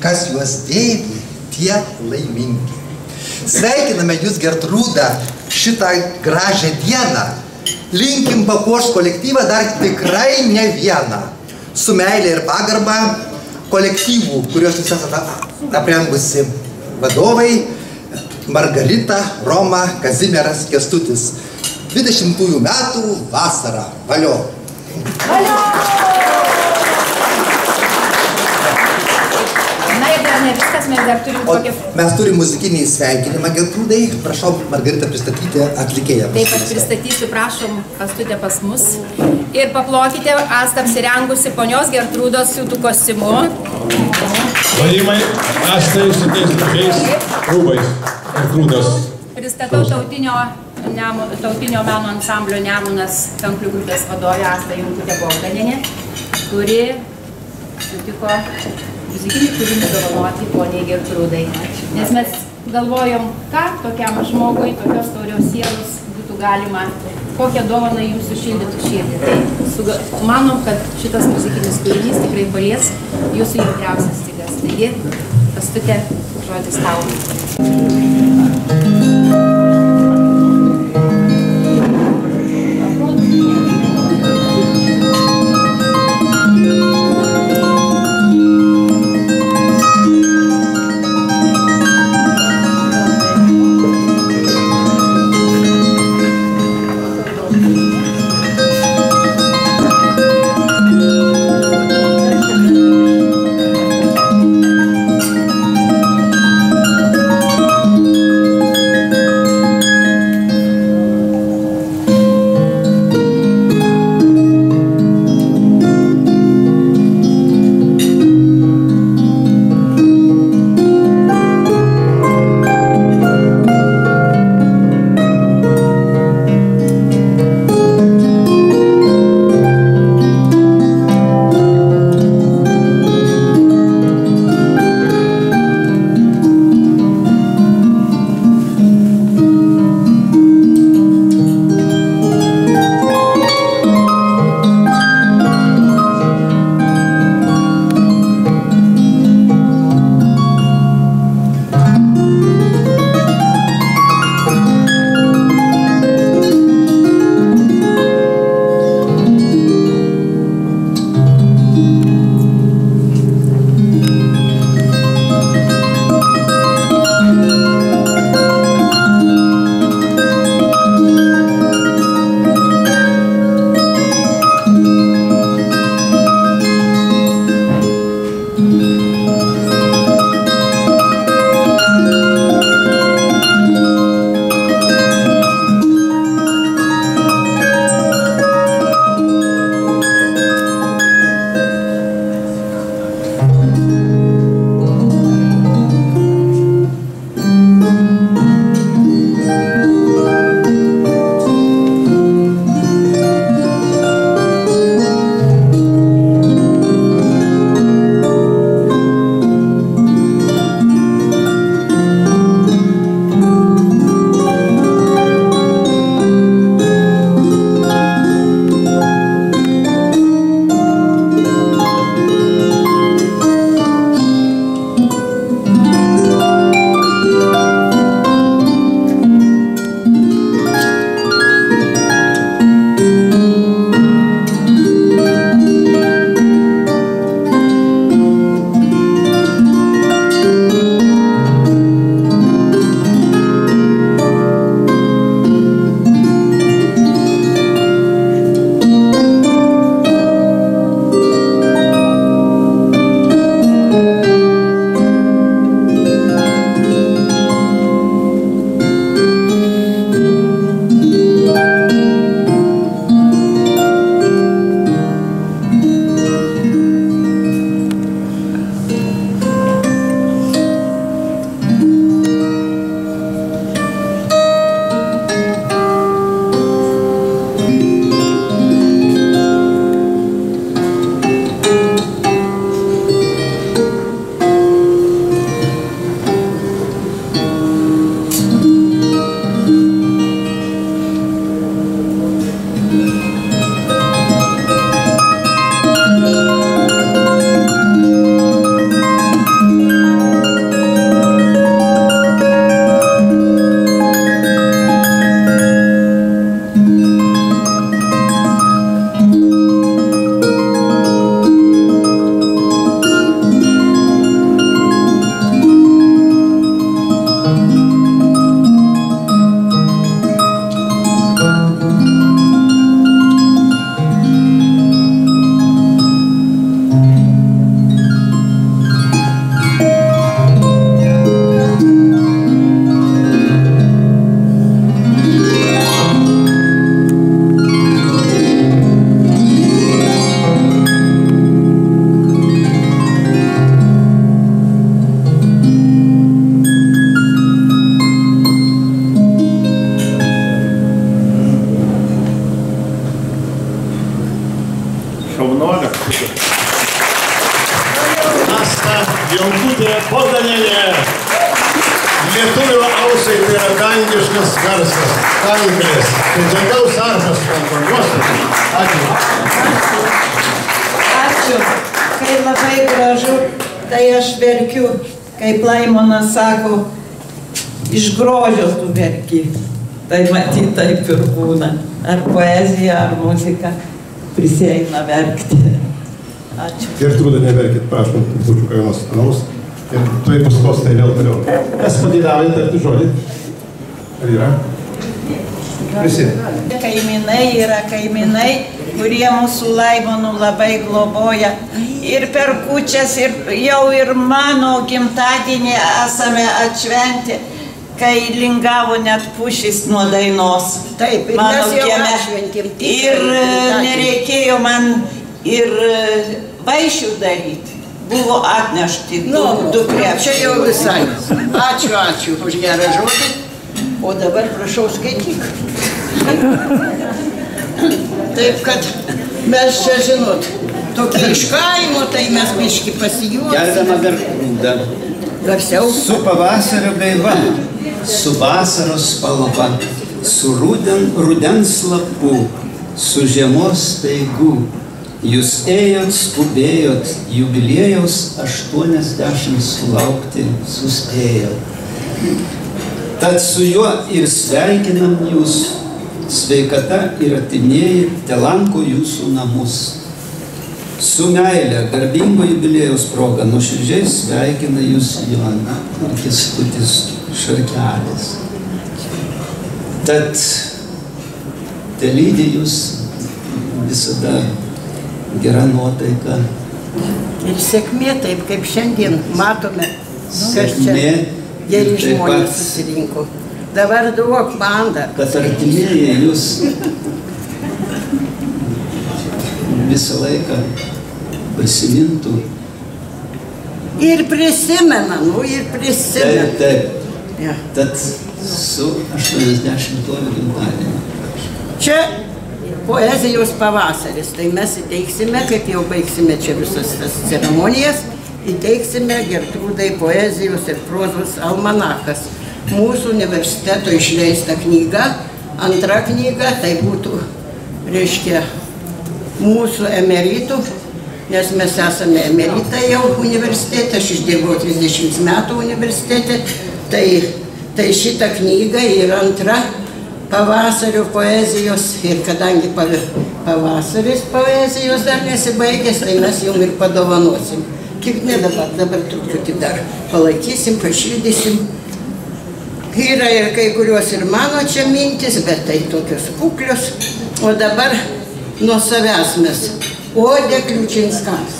kas juos dėvi, tie laimingi. Sveikiname Jūs Gertrūdą šitą gražią dieną. Linkim papuoš kolektyvą dar tikrai ne vieną. Su meilė ir pagarba kolektyvų, kuriuos Jūs esate aprengusi vadovai Margarita, Roma, Kazimieras, Kestutis. 20 metų vasara. Valio. Na ir dar ne viskas, mes dar turim tokią... mes turime muzikinį sveikinimą Gertrūdai. Prašau, Margarita, pristatyti atlikėją. Taip, aš pristatysiu, prašom, pastutė pas mus. Ir paplokite, asta apsirengusi ponios Gertrūdos siūtų kostiumu. Varimai, aš tai su tais tokiais rūbais ir grūdas. Pristatau tautinio, nemo, tautinio meno ansamblio Nemunas kanklių grupės vadovė Asta Junkutė Bogdaninė, kuri sutiko muzikinį kūrinį dovanoti poniai Gertrūdai. Nes mes galvojom, ką tokiam žmogui, tokios taurios sielos būtų galima, kokią dovaną jums sušildytų širdį. Tai suga, manom, kad šitas muzikinis kūrinys tikrai palies jūsų jautriausias stygas. Taigi, pastutė žodis tau. Verki. Tai matyt taip ir būna. Ar poezija, ar muzika prisieina verkti. Ačiū. Gertrūda, neverkit, prašom, būčiau ką nors skanaus. Ir tuoj paskos tai vėl toliau. Kas pagėdavo tarti žodį? Ar yra? Visi. Kaiminai yra kaiminai, kurie mūsų laimonų labai globoja. Ir per kučias, ir jau ir mano gimtadienį esame atšventę, kai lingavo net pušis nuo dainos. Taip, ir Mano kieme. atšventėm tikrą Ir e, nereikėjo man ir e, vaišių daryti. Buvo atnešti du, Nu, du krepšiai. čia jau visai. Ačiū, ačiū už gerą žodį. O dabar prašau skaityk. Taip kad mes čia žinot, tokie iš kaimo, tai mes biški pasijuosim. Gerbiama Gertrūda. Garsiau. Su pavasario gaiva, su vasaros spalva, su ruden, rudens lapu, su žiemos staigų. Jūs ėjot, skubėjot, jubiliejaus 80 sulaukti suspėjot. Tad su juo ir sveikinam jūs, sveikata ir atimieji telanko jūsų namus. Su meile, garbingo jubilėjaus proga, nuoširdžiai sveikina jūs Joana ir Kestutis Šarkelis. Tad te lydi jūs visada gera nuotaika, Ir sėkmė, taip kaip šiandien matome, kas čia Sėkmė geri žmonės susirinko. Dabar duok man dar. kad artimieji jūs visą laiką prisimintų. Ir prisimena, nu ir prisimena. Taip, taip. Tad su 80-oju gimtadieniu. Čia poezijos pavasaris, tai mes įteiksime, kaip jau baigsime čia visas tas ceremonijas, įteiksime Gertrūdai poezijos ir prozos almanachas. Mūsų universiteto išleista knyga, antra knyga, tai būtų, reiškia, mūsų emeritų, nes mes esame emeritai jau universitete, aš išdirbau 30 metų universitete, tai, tai šita knyga yra antra pavasario poezijos ir kadangi pa- pavasaris poezijos dar nesibaigęs, tai mes jum ir padovanosim. Tik ne dabar, dabar truputį dar palaikysim, pašildysim. Yra ir kai kurios ir mano čia mintis, bet tai tokios kuklios. O dabar nuo savęs mes. Odė Kliučinskams.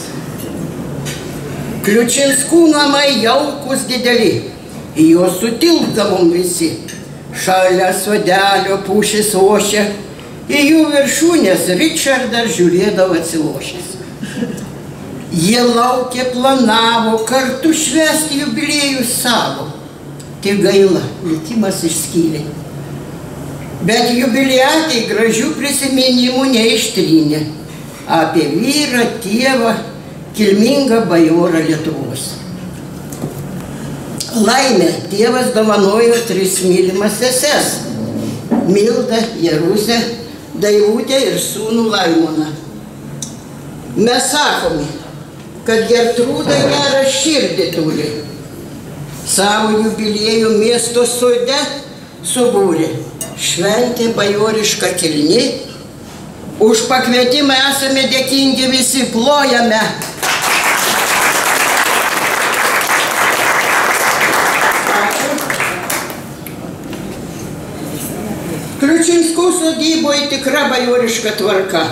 Kliučinskų namai jaukus dideli, į juos sutilpdavom visi. Šalia sodelio pušis ošia, į jų viršūnės Richardas žiūrėdavo atsilošęs. Jie laukė, planavo kartu švesti jubiliejų savo. Tik gaila, likimas išskyrė. Bet jubiliatai gražių prisiminimų neištrynė apie vyrą, tėvą, kilmingą bajorą Lietuvos. Laimė, tėvas dovanojo tris mylimas seses - Mildą, Jeruzę, Daivutę ir sūnų Laimoną. Mes sakome, kad Gertrūda gerą širdį turi. Savo jubiliejų miesto sode subūrė šventė bajoriška kilni. Už pakvietimą esame dėkingi visi, plojame. Kliučinskų sodyboje tikra bajoriška tvarka.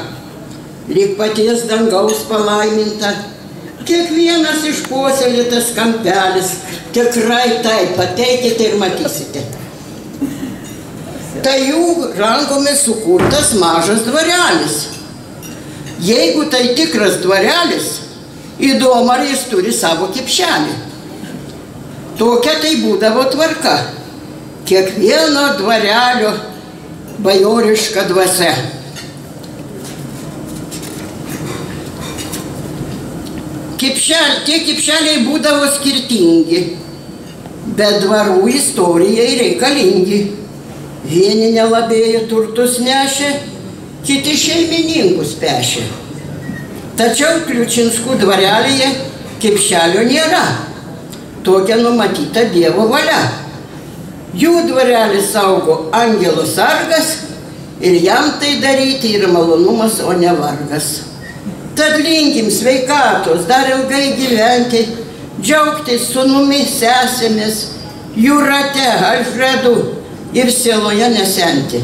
Lyg paties dangaus palaiminta. Kiekvienas išpuoselėtas kampelis. Tikrai taip, ateikite ir matysite. Tai jų rankomis sukurtas mažas dvarelis. Jeigu tai tikras dvarelis, įdomu, ar jis turi savo kipšelį. Tokia tai būdavo tvarka. Kiekvieno dvarelio bajoriška dvasia. Kipšel, tie kipšeliai būdavo skirtingi, bet dvarų istorijai reikalingi. Vieni nelabėjai turtus nešė, kiti šeimininkus pešė. Tačiau Kliučinskų dvarelėje kipšelio nėra. Tokia numatyta Dievo valia. Jų dvarelį saugo angelų sargas ir jam tai daryti yra malonumas, o ne vargas. Tad linkim sveikatos, dar ilgai gyventi, džiaugtis sunumi sesėmis, jų rate, Alfredu ir sieloje nesenti.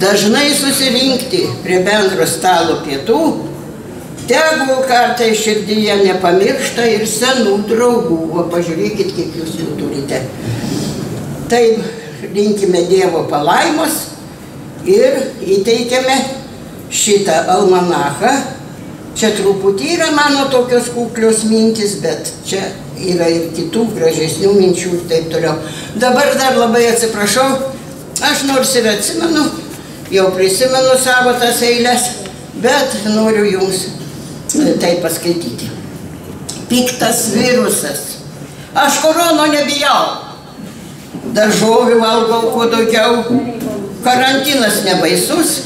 Dažnai susirinkti prie bendro stalo pietų, tegul kartai širdyje nepamiršta ir senų draugų, o pažiūrėkit, kiek jūs jų turite. Taip linkime Dievo palaimos ir įteikiame šitą almanachą. Čia truputį yra mano tokios kuklios mintis, bet čia yra ir kitų gražesnių minčių ir taip toliau. Dabar dar labai atsiprašau, aš nors ir atsimenu, jau prisimenu savo tas eilės, bet noriu jums tai paskaityti. Piktas virusas. Aš korono nebijau. Daržovių valgau kuo daugiau. Karantinas nebaisus,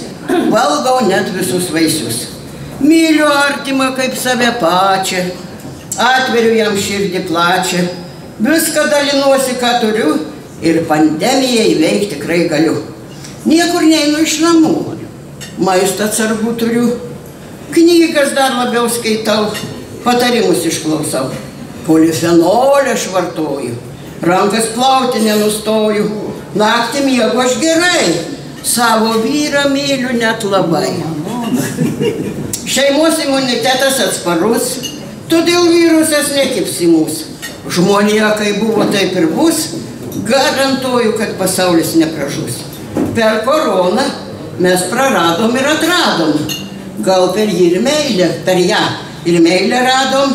valgau net visus vaisius. Myliu artimą kaip save pačią, atveriu jam širdį plačią, viską dalinuosi, ką turiu ir pandemiją įveikti tikrai galiu. Niekur neinu iš namų, maistą atsargų turiu, knygas dar labiau skaitau, patarimus išklausau, polifenolę švartoju, rankas plauti nenustoju, naktį miegu aš gerai, savo vyrą myliu net labai. Šeimos imunitetas atsparus, todėl virusas nekips į mus. Žmonija, kai buvo, taip ir bus, garantuoju, kad pasaulis nepražus. Per koroną mes praradom ir atradom. Gal per jį ir meilę, per ją ir meilę radom.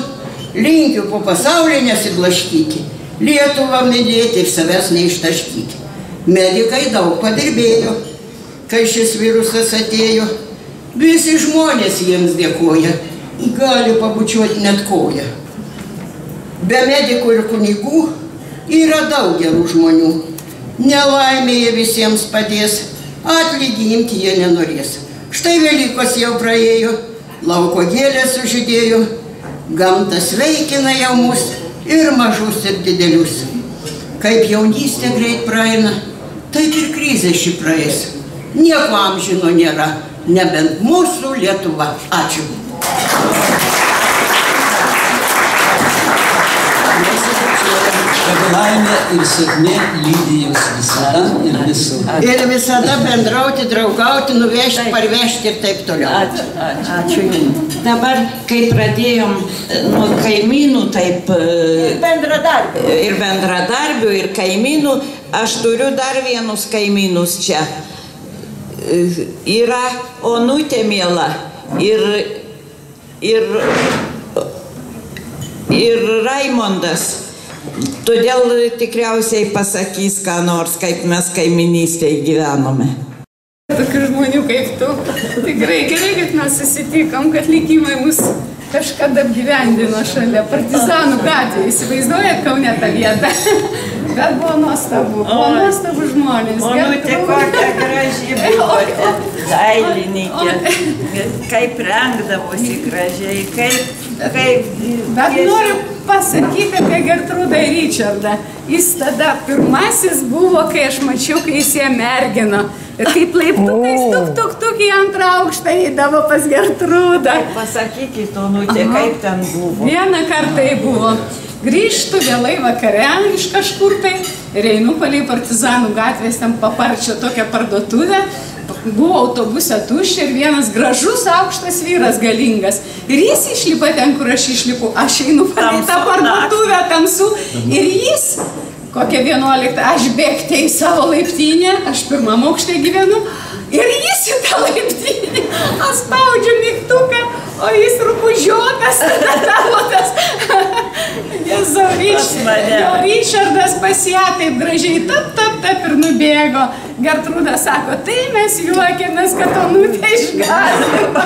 Linkiu po pasaulį nesiblaškyti, Lietuvą mylėti ir savęs neištaškyti. Medikai daug padirbėjo, kai šis virusas atėjo. Visi žmonės jiems dėkoja, gali pabučiuoti net koją. Be medikų ir kunigų yra daug gerų žmonių. Nelaimėje visiems padės, atlyginti jie nenorės. Štai Velykos jau praėjo, lauko gėlės sužydėjo, gamta sveikina jau mus ir mažus ir didelius. Kaip jaunystė greit praeina, taip ir krizė ši praeis. Nieko amžino nėra, nebent mūsų Lietuva. Ačiū. Kad laimė ir sėkmė lydi jūs visada ir visur. Ir visada bendrauti, draugauti, nuvežti, parvežti ir taip toliau. Ačiū, ačiū. ačiū Jums. Dabar, kai pradėjom e, nuo kaimynų, taip. Bendradarbių. Ir bendradarbių, ir kaimynų, aš turiu dar vienus kaimynus čia. E, Yra Onutė Mėla ir, ir, ir Raimondas. Todėl tikriausiai pasakys, ką nors, kaip mes kaiminystėje gyvenome. Tokių žmonių kaip tu. Tikrai gerai, kad mes susitikom, kad likimai mus kažkada apgyvendino šalia partizanų gatvė. Įsivaizduojat Kaune tą vietą. Bet buvo nuostabu. Buvo nuostabu žmonės. Onutė, Gertrūda. kokia graži buvote. Dailininkė. Kaip rengdavosi gražiai, kaip... kaip Bet noriu pasakyti apie Gertrūdą ir Richardą. Jis tada pirmasis buvo, kai aš mačiau, kai jis ją mergino. Ir kaip laiptukais tuk tuk tuk į antrą aukštą įdavo pas Gertrūdą. Pasakykit, Onutė, kaip ten buvo. Vieną kartą tai buvo. Grįžtu vėlai vakare iš kažkur tai ir einu palei partizanų gatvės, ten paparčio tokią parduotuvę. Buvo autobuse tuščia ir vienas gražus aukštas vyras galingas. Ir jis išlipa ten, kur aš išlipu. Aš einu palei tą parduotuvę tamsu. Ir jis, kokią 11, aš bėgti į savo laiptinę, aš pirmam aukšte gyvenu. Ir jis į tą laiptinę, aš spaudžiu mygtuką, o jis rupūžiotas, tada tavo tas. Jėzau, Ryč, jo Ryčardas pas ją taip gražiai tap, tap, tap ir nubėgo. Gertrūda sako, tai mes juokėmės, kad onutė išgąsdino.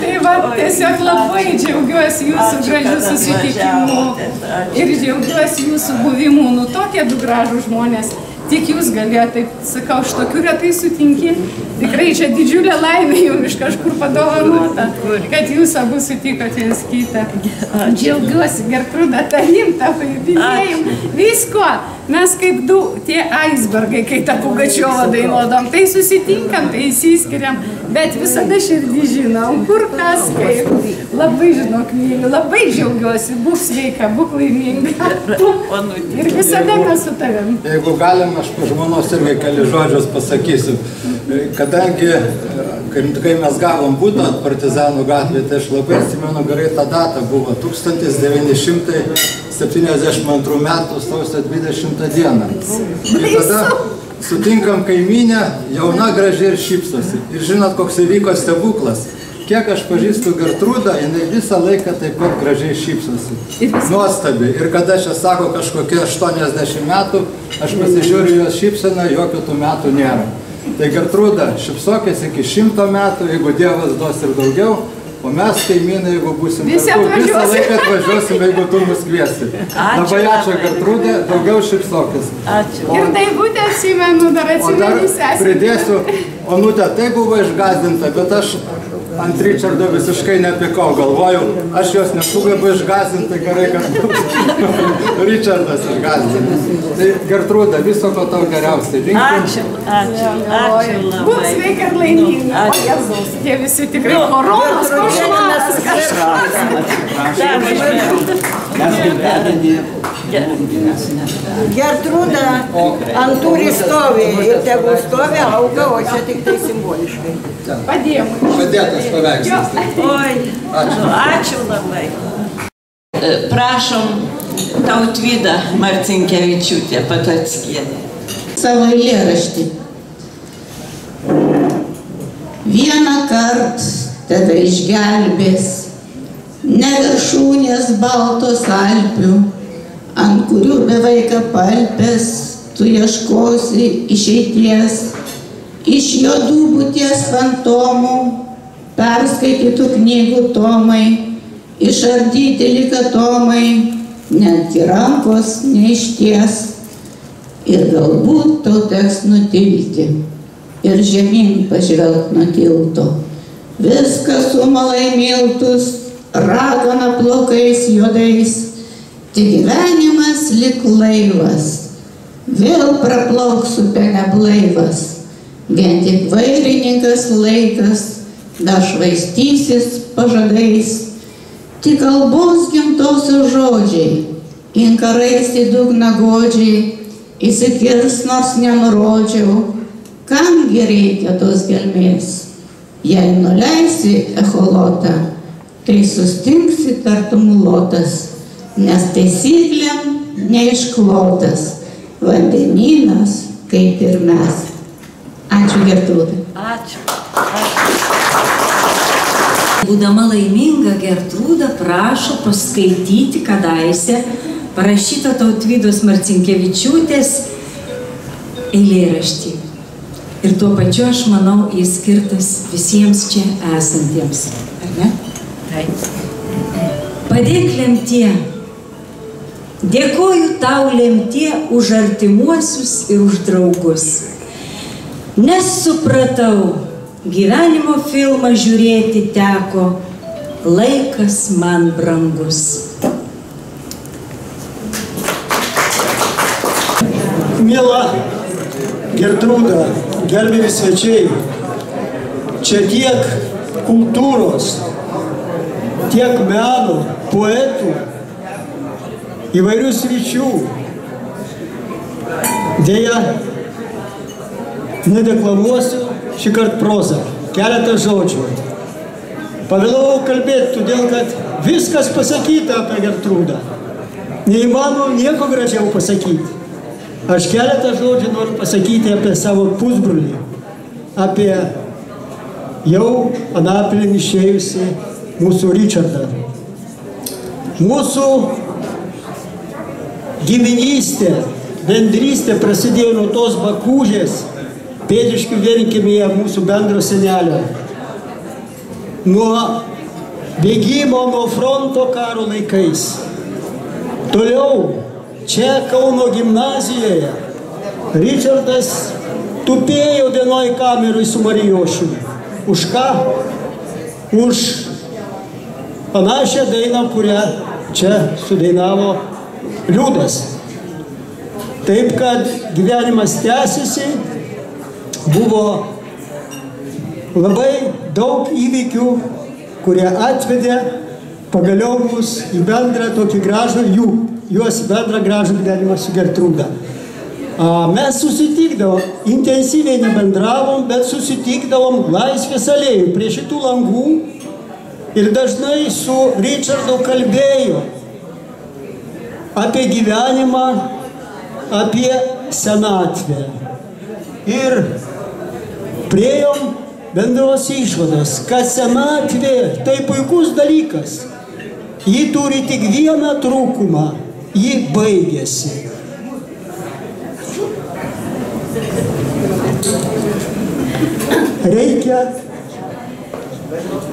tai va, tiesiog labai džiaugiuosi jūsų gražiu susitikimu. Ir džiaugiuosi jūsų buvimu. Nu, tokie du gražų žmonės. Tik jūs galėjote, taip sakau, aš tokių retai sutinki. Tikrai čia didžiulė laimė jums iš kažkur padovanota, kad jūs abu sutikot viens kitą. Džiaugiuosi, Gertrūda, tavim, tavo jubiliejum, visko. Mes kaip du tie aisbergai, kai tą Pugačiovą dainuodam, tai susitinkam, tai įsiskiriam, bet visada širdį žinom, kur kas kaip. Labai žinok, myliu, labai džiaugiuosi, būk sveika, būk laiminga. Ir visada mes su tavim. Jeigu galim, aš žmonos irgi keli žodžius pasakysiu. Kadangi, kai kai mes gavom būtą Partizanų gatvėje, tai aš labai atsimenu gerai tą datą, buvo 1972 metų sausio 20 dieną. Ir tada sutinkam kaiminę, jauna, graži ir šypsosi. Ir žinot, koks įvyko stebuklas. Kiek aš pažįstu Gertrūdą, jinai visą laiką taip pat gražiai šypsosi. Nuostabi. Ir kada čia sako kažkokie 80 metų, aš pasižiūriu jos šypseną, jokių tų metų nėra. Tai Gertrūda, šypsokės iki šimto metų, jeigu Dievas duos ir daugiau, o mes kaimynai, jeigu būsim Visi kartu, visą laiką atvažiuosim, jeigu tu mus kviesi. Ačiū Labai ačiū labai. Gertrūda, daugiau šypsokės. Ačiū. Ir daivutė atsimenu, dar O atsimenu sesę. pridėsiu, Onutė tai buvo išgazdinta, bet aš ant Richardo visiškai nepikau, galvoju, aš jos nesugebu išgazdinti, gerai, kad Richardas išgazdina. Tai Gertrūda, viso ko tau geriausiai. Linkim. Ačiū, ačiū, ačiū Būk labai. sveika ir laiminga. O Jėzus, tie visi tikrai Nu, koronos Gertrūda, košmaras kažkas. Mes gimtadienį Gertrūda ant turi stovi ir tegul stovi, auga, o čia tik tai simboliškai. Padėjom. Padėtas paveikslas. Oi, Ačiū. nu, ačiū labai. E, Prašom tautvydą Marcinkievičiūtę Patackienę. savo eilėraštį. Vieną kartą tave išgelbės ne viršūnės baltos Alpių, ant kurių beveik apalpės tu ieškosi išeities iš juodų būties fantomų, perskaitytų knygų tomai, išardyti likatomai, netgi rankos neišties. Ir galbūt tau teks nutilti ir žemyn pažvelgt nuo tilto. Viskas sumalai miltus, ragana plaukais juodais, tik gyvenimas lik laivas, vėl praplauks upė neblaivas, vien tik vairininkas laikas, dar švaistysis pažadais, tik kalbos gimtosios žodžiai, inkarais į dugną godžiai, įsikirs nors nenurodžiau, kamgi reikia tos gelmės. Jei nuleisi echolotą, tai sustingsi tartum lotas, nes taisyklėm neišklotas, vandenynas kaip ir mes. Ačiū Gertrūdai. Ačiū. Būdama laiminga Gertrūda prašo paskaityti kadaise parašytą tautvydos Marcinkievičiūtės eilėraštį. Ir tuo pačiu aš manau jis skirtas visiems čia esantiems. Ar ne? Taip. Padėk lemtie. Dėkoju tau lemtie už artimuosius ir už draugus. Nes supratau, gyvenimo filmą žiūrėti teko, laikas man brangus. Mėla Gertrūda, gerbėmi svečiai, čia tiek kultūros, tiek meno, poetų, įvairių sričių. Deja, nedeklamuosiu šį kartą prozą, keletą žodžių. Pavėlavau kalbėti, todėl kad viskas pasakyta apie Gertrūdą. Neįmanoma nieko gražiau pasakyti. Aš keletą žodžių noriu pasakyti apie savo pusbrolį, apie jau anapilin išėjusi mūsų Richardą. Mūsų giminystė, bendrystė prasidėjo nuo tos bakūžės, pėdiškių vienkimėje mūsų bendro senelio. Nuo bėgimo nuo fronto karo laikais. Toliau, čia Kauno gimnazijoje, Richardas tupėjo vienoj kameroj su Marijošiu. Už ką? Už panašią dainą, kurią čia sudainavo Liūdas. Taip, kad gyvenimas tęsiasi, buvo labai daug įvykių, kurie atvedė pagaliau mus į bendrą tokį gražų jų, juos bendrą gražų gyvenimą su Gertrūda. Mes susitikdavom, intensyviai nebendravom, bet susitikdavom laisvės alėjų prie šitų langų ir dažnai su Richardu kalbėjo apie gyvenimą, apie senatvę. Ir priejom bendros išvados, kad senatvė tai puikus dalykas. Ji turi tik vieną trūkumą - ji baigėsi. Reikia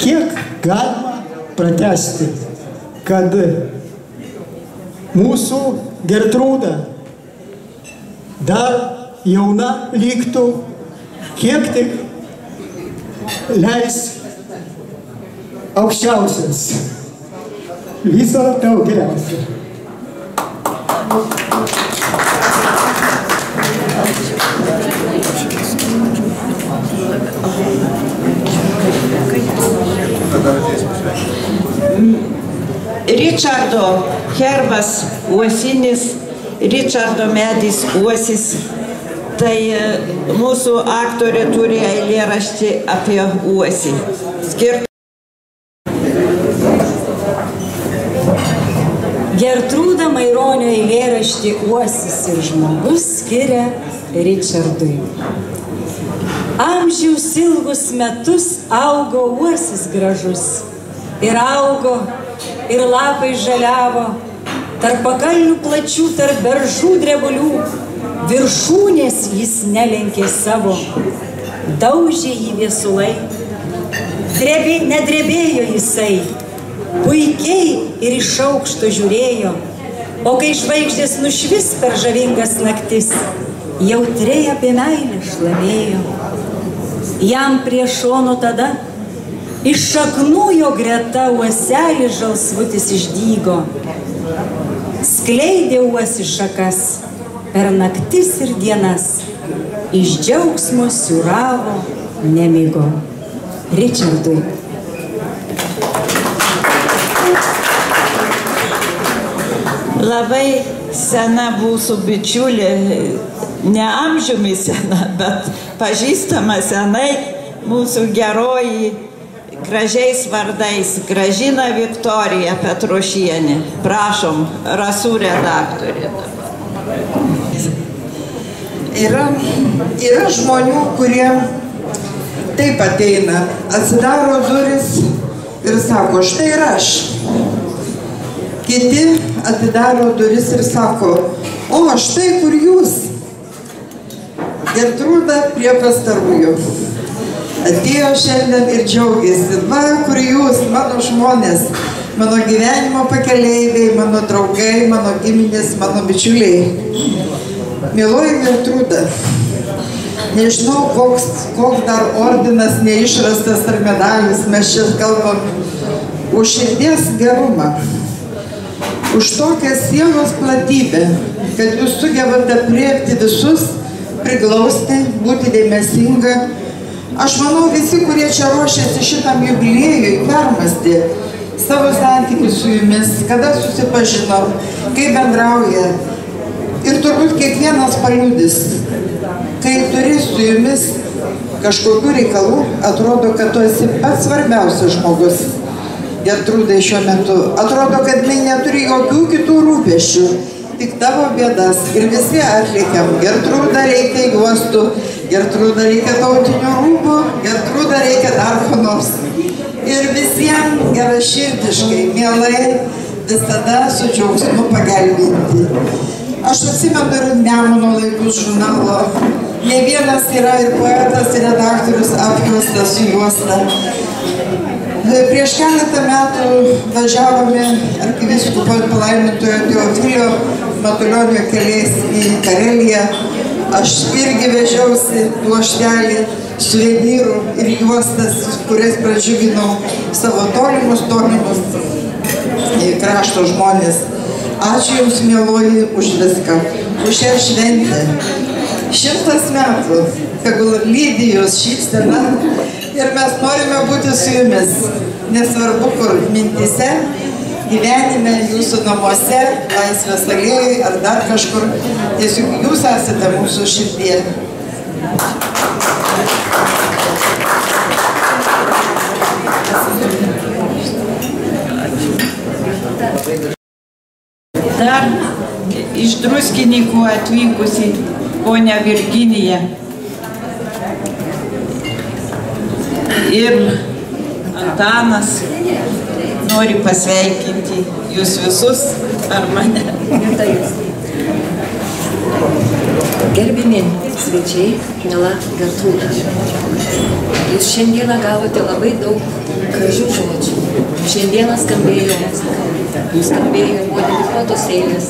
kiek galima pratesti, kad mūsų Gertrūda dar jauna liktų, kiek tik leis aukščiausias. Viso tau geriausio. Richardo herbas uosinis, Richardo medis uosis. Tai e, mūsų aktorė turi eilėraštį apie uosį. Skirt Gertrūda Maironio eilėraštį Uosis ir žmogus skiria Richardui. Amžiaus ilgus metus augo uosis gražus. Ir augo, ir lapai žaliavo, tarp pakalnių plačių, tarp beržų drebulių. Viršūnės jis nelenkė savo, daužė jį viesulai. Drebė, nedrebėjo jisai, puikiai ir iš aukšto žiūrėjo, o kai žvaigždės nušvis per žavingas naktis, jautriai apie meilę šlamėjo. Jam prie šono tada iš šaknų jo greta uoselis žalsvutis išdygo. Skleidė uosi šakas per naktis ir dienas, iš džiaugsmo siuravo, nemigo. Richardui. labai sena mūsų bičiulė, ne amžiumi sena, bet pažįstama senai mūsų geroji gražiais vardais Gražina Viktorija Petrošienė. Prašom, rasų redaktorė. Yra, yra žmonių, kurie taip ateina, atsidaro duris ir sako, štai ir aš. Kiti atidaro duris ir sako, o štai kur jūs. Gertrūda prie pastarųjų. Atėjo šiandien ir džiaugiasi, va kur jūs, mano žmonės, mano gyvenimo pakeleiviai, mano draugai, mano giminės, mano bičiuliai. Mėloji Gertrūda, nežinau, koks, koks dar ordinas neišrastas ar medalis, mes čia kalbam už širdies gerumą, už tokią sielos platybę, kad jūs sugebate priepti visus, priglausti, būti dėmesinga. Aš manau, visi, kurie čia ruošiasi šitam jubiliejui, permastė savo santykius su jumis, kada susipažino, kaip bendrauja. Ir turbūt kiekvienas paliūdis, kai turi su jumis kažkokių reikalų, atrodo, kad tu esi pats svarbiausias žmogus. Gertrūdai šiuo metu. Atrodo, kad jinai neturi jokių kitų rūpešių, tik tavo bėdas. Ir visi atlikiam. Gertrūda reikia juostų, Gertrūda reikia tautinių rūbų, Gertrūda reikia dar ko nors. Ir visiems geraširdiškai, mielai visada su džiaugsmu pagelbinti. Aš atsimenu ir Nemuno laikus žurnalo. Ne vienas yra ir poetas, ir redaktorius apjuostas su juosta. Prieš keletą metų važiavome arkiviskupo palaimintojo Teofilio Matulionio keliais į Kareliją. Aš irgi vežiausi pluoštelį suvenyrų ir juostas, kurias pradžiuginau savo tolimus, tolimus krašto žmonės. Ačiū Jums, mėloji, už viską, už šią šventę. Šimtas metų, tegul lydi Jūs šypsena ir mes norime būti su Jumis, nesvarbu kur, mintise, gyvenime, Jūsų namuose, laisvės alėjai ar dar kažkur. Tiesiog Jūs esate mūsų širdie. Dar iš druskininkų atvykusi ponia Virginija. Ir Antanas nori pasveikinti jūs visus ar mane. Gerbimi svečiai, mėla Gertrūda. Jūs šiandieną gavote labai daug gražių žodžių. Šiandieną skambėjo muzika, skambėjo buvo dedikuotos eilės.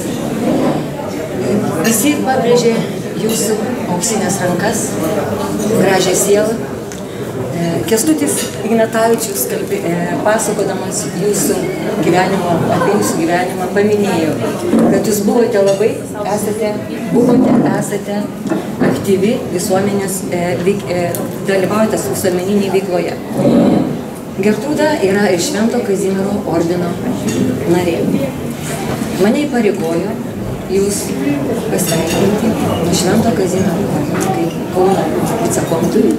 Visi pabrėžė jūsų auksinės rankas, gražią sielą. E, Kestutis Ignatavičius, kalbė, e, pasakodamas jūsų gyvenimo, apie jūsų gyvenimą, paminėjo, kad jūs buvote labai, esate, buvote, esate aktyvi visuomenės, e, veik, dalyvaujate visuomeninėje veikloje. Gertrūda yra iš Švento Kazimiero ordino narė. Mane įpareigojo jūs pasveikinti Švento Kazimiero ordino, kaip Kauno vicekontorių,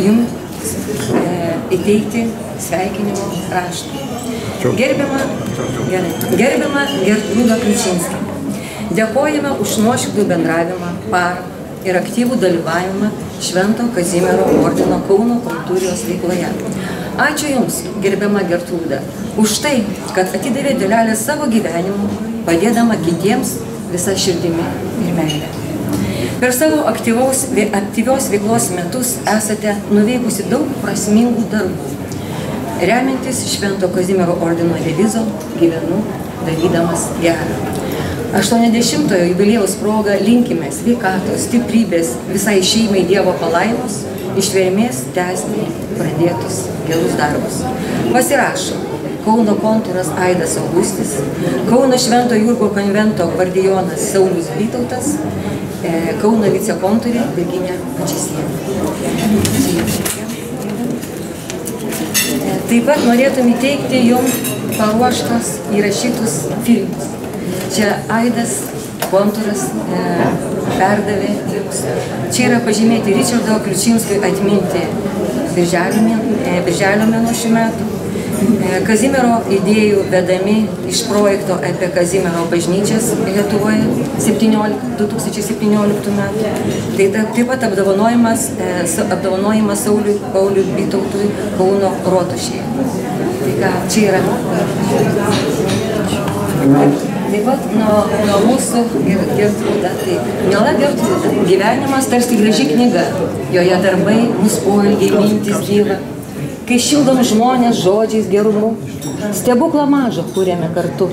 jums e, įteikti sveikinimo raštą. Gerbiama, gerai, gerbiama Gertrūda Kličinskė, dėkojame už nuoširdų bendravimą, paramą ir aktyvų dalyvavimą Švento Kazimiero ordino Kauno kultūrijos veikloje. Ačiū Jums, gerbiama Gertrūda, už tai, kad atidavė dalelę savo gyvenimu, padėdama kitiems visą širdimi ir meilę. Per savo aktyvaus, aktyvios veiklos metus esate nuveikusi daug prasmingų darbų. Remiantis Švento Kazimiero ordino devizo gyvenu, darydamas gerą. 80-ojo jubiliejaus proga linkime sveikatos, stiprybės, visai šeimai Dievo palaimos, ištvermės tęsti pradėtus gerus darbus. Pasirašo Kauno kontūras Aidas Augustis, Kauno Švento Jurgo konvento gvardijonas Saulis Vytautas, e, Kauno vicekontorė Virginija Pačisienė. Taip pat norėtum įteikti jums paruoštos įrašytus filmus. Čia Aidas kontūras e, perdavė jums. Čia yra pažymėti Richardo Kliučinskio atminti birželio, e, birželio mėno šių metų. E, Kazimiero idėjų vedami iš projekto apie Kazimiero bažnyčias Lietuvoje 17, 2017 metų. Tai taip pat apdovanojimas, e, apdovanojimas Sauliui Pauliui Vytautui Kauno rotušėje. Tai ką, čia yra. Taip pat nuo, nuo mūsų ir Gertrūda. Tai, miela Gertrūda, gyvenimas tarsi graži knyga. Joje darbai, mūsų poelgiai, mintis gyva. Kai šildom žmonės žodžiais gerumu, stebuklą mažą kūrėme kartu.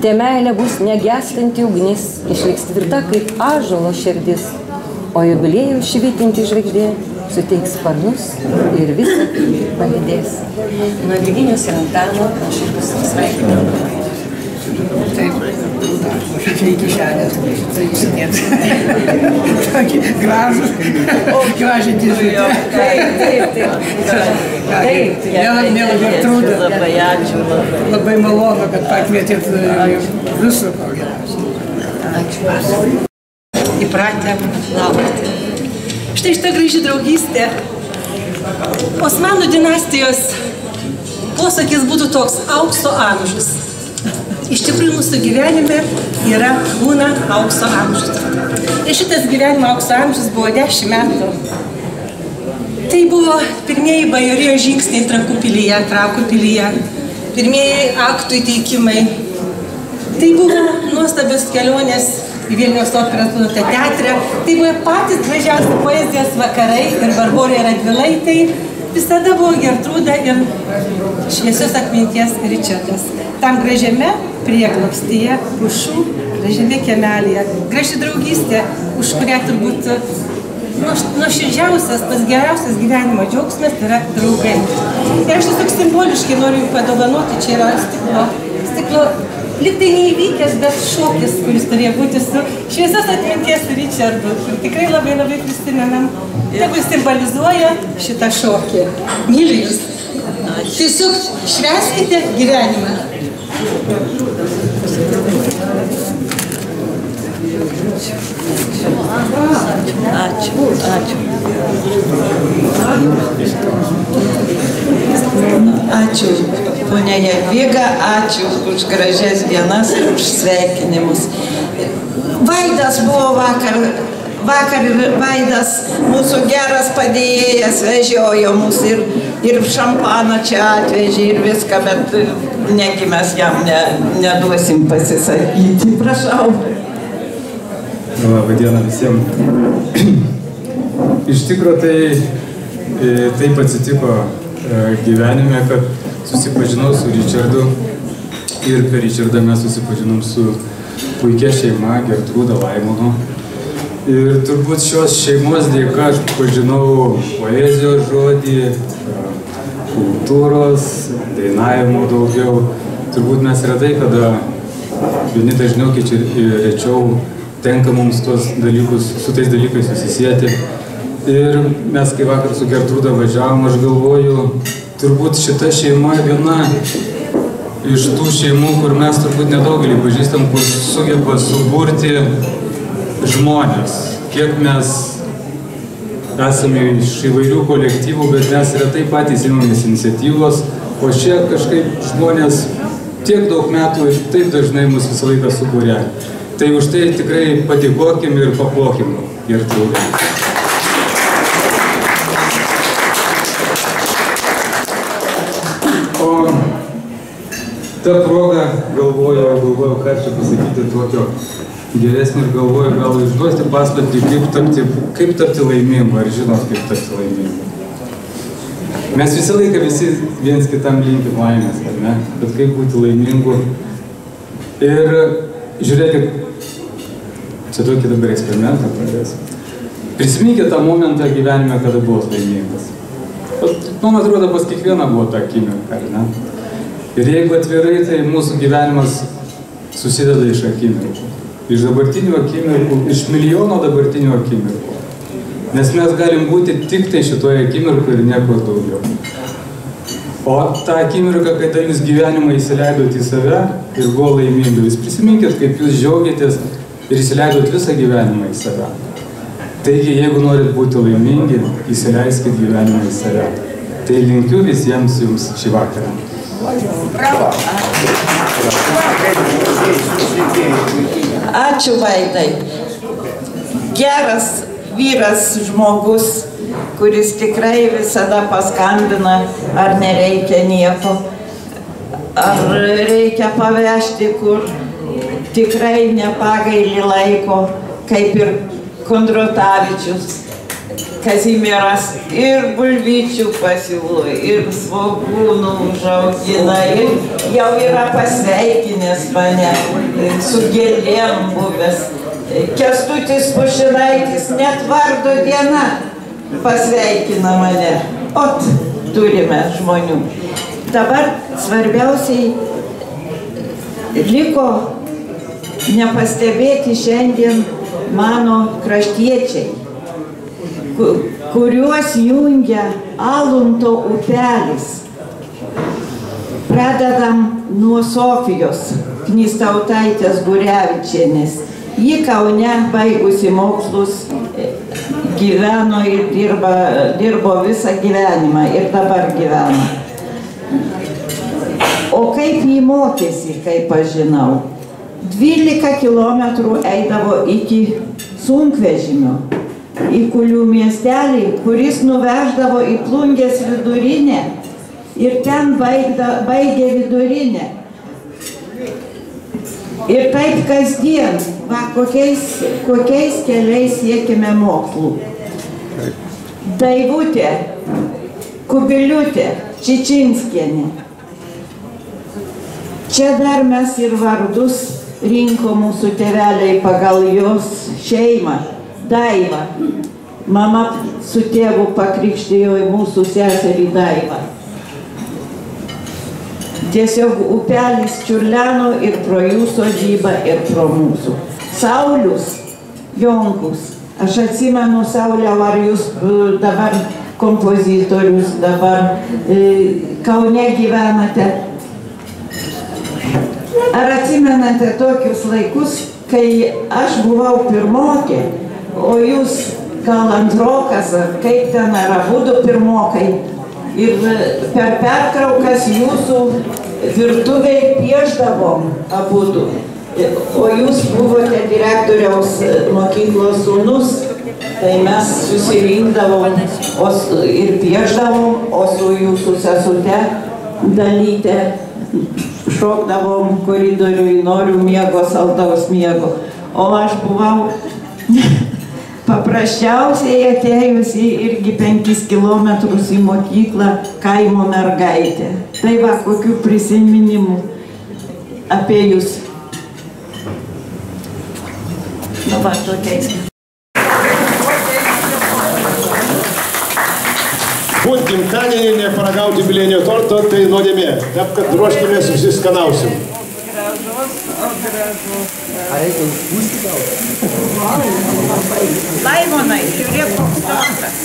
Te meilė bus negestanti ugnis, išliks tvirta kaip ažolo širdis, o jubiliejų švytinti žvaigždė suteiks sparnus ir visą palydės. Nuo Virginijos ir Antano aš ir pasisveikinu. Taip, iki šiandien tai įsidėt. Tokį gražų, gražią dėžutę. Taip, taip, taip. Taip, mėla Gertrūda. Labai ačiū. Labai malonu, kad pakvietėt visų ko geriausia. Ačiū. Įpratę laukti. Štai šitą graži draugystė. Osmanų dinastijos posakis būtų toks aukso amžius. Iš tikrųjų, mūsų gyvenime yra būna aukso amžius. Ir šitas gyvenimo aukso amžius buvo 10 metų. Tai buvo pirmieji bajorijos žingsniai Trakų pilyje, Trakų pilyje. pirmieji aktų įteikimai. Tai buvo nuostabios kelionės į Vilniaus operos teatrą. Tai buvo patys gražiausi poezijos vakarai ir Barborai Radvilaitai. Visada buvo Gertrūda ir šviesios atminties Ričardas. Tam gražiame prieglobstyje, pušų, gražiame kemelėje. Graži draugystė, už kurią turbūt nuoširdžiausias, tas geriausias gyvenimo džiaugsmas yra draugai. Ir aš tiesiog simboliškai noriu jums padovanoti, čia yra stiklo, stiklo liktai neįvykęs, bet šokis, kuris turėjo būti su šviesios atminties Richardu. Ir tikrai labai labai prisimenam. Tegu simbolizuoja šitą šokį. Myliu jūs. Tiesiog šveskite gyvenimą. Ačiū, ačiū. Ačiū, ponia Jadviga, ačiū už gražias dienas ir už sveikinimus. Vaidas buvo vakar, vakar Vaidas, mūsų geras padėjėjas, vežiojo mus ir, ir šampaną čia atvežė ir viską, bet negi mes jam ne, neduosim pasisakyti. Prašau. Labą dieną visiems. Iš tikrųjų tai e, taip atsitiko e, gyvenime, kad susipažinau su Richardu ir per Richardą mes susipažinom su puikia šeima, Gertrūda Laimono. Ir turbūt šios šeimos dėka aš pažinau poezijos žodį, e, kultūros, dainavimo daugiau. Turbūt mes retai, kada vieni dažniau, kiti rečiau tenka mums tuos dalykus, su tais dalykais susisieti. Ir mes, kai vakar su Gertrūda važiavom, aš galvoju, turbūt šita šeima viena iš tų šeimų, kur mes turbūt nedaugelį pažįstam, kur sugeba suburti žmonės. Kiek mes esame iš įvairių kolektyvų, bet mes retai patys imamės iniciatyvos, o čia kažkaip žmonės tiek daug metų ir taip dažnai mus visą laiką subūrė. Tai už tai tikrai padėkokim ir paplokim Gertrūdai. O tą progą galvoju, galvoju, ką čia pasakyti tokio geresnio ir galvoju, gal išduoti paslaptį, kaip tapti, kaip tapti laimingu, ar žinot, kaip tapti laimingu. Mes visą laiką visi viens kitam linkim laimės, ar ne? Bet kaip būti laimingu. Ir žiūrėkit, čia tokį dabar eksperimentą pradėsiu. Prisiminkite tą momentą gyvenime, kada buvot laimingas. Man atrodo, pas kiekvieną buvo ta akimirka, ar ne? Ir jeigu atvirai, tai mūsų gyvenimas susideda iš akimirkų. Iš dabartinių akimirkų, iš milijono dabartinių akimirkų. Nes mes galim būti tik tai šitoje akimirkoje ir niekur daugiau. O tą akimirką, kada jūs gyvenimą įsileidot į save ir buvo laimingi, jūs prisiminkit, kaip jūs džiaugiatės ir įsileidot visą gyvenimą į save. Taigi, jeigu norit būti laimingi, įsileiskit gyvenimą į save. Tai linkiu visiems jums šį vakarą. Bravo. Ačiū Vaidai. Geras vyras žmogus, kuris tikrai visada paskambina, ar nereikia nieko, ar reikia pavežti, kur tikrai nepagaili laiko, kaip ir Kondrotavičius. Kazimieras ir bulvyčių pasiūlo, ir svogūnų užaugina, ir jau yra pasveikinęs mane su gėlėm buvęs. Kestutis Pušinaitis, net vardo diena pasveikina mane. Ot, turime žmonių. Dabar svarbiausiai liko nepastebėti šiandien mano kraštiečiai kuriuos jungia Alunto upelis. Pradedam nuo Sofijos Knistautaitės Gurevičienės. Ji Kaune baigusi mokslus gyveno ir dirba, dirbo visą gyvenimą ir dabar gyvena. O kaip jį mokėsi, kaip aš žinau, 12 km eidavo iki sunkvežimio į Kulių miestelį, kuris nuveždavo į plungės vidurinę ir ten baigda, baigė vidurinę. Ir taip kasdien, va, kokiais, kokiais keliais siekime mokslų. Daivutė, Kubiliutė, Čičinskienė. Čia dar mes ir vardus rinko mūsų tėveliai pagal jos šeimą. Daiva. Mama su tėvu pakrikštijo į mūsų seserį Daivą. Tiesiog upelis čiurleno ir pro jų sodybą, ir pro mūsų. Saulius Jonkus. Aš atsimenu, Sauliau, ar jūs e, dabar kompozitorius, dabar e, Kaune gyvenate. Ar atsimenate tokius laikus, kai aš buvau pirmokė, o jūs gal antrokas, kaip ten, ar abudu pirmokai. Ir e, per pertraukas jūsų virtuviai pieždavom abudu. O jūs buvote direktoriaus mokyklos sūnus, tai mes susirinkdavom ir pieždavom, o su jūsų sesute dalyte šokdavom koridoriui, noriu miego, saldaus miego. O aš buvau paprasčiausiai atėjusi irgi penkis kilometrus į mokyklą kaimo mergaitė. Tai va, kokių prisiminimų apie jūs. Nu va, tokiais. Būt gimtadienį, neparagauti bilinio torto, tai nuodėmė. Taip, kad ruoškimės visi skanausim. Ar reikia užpūsti gal? Laimonai, žiūrėk, koks tortas.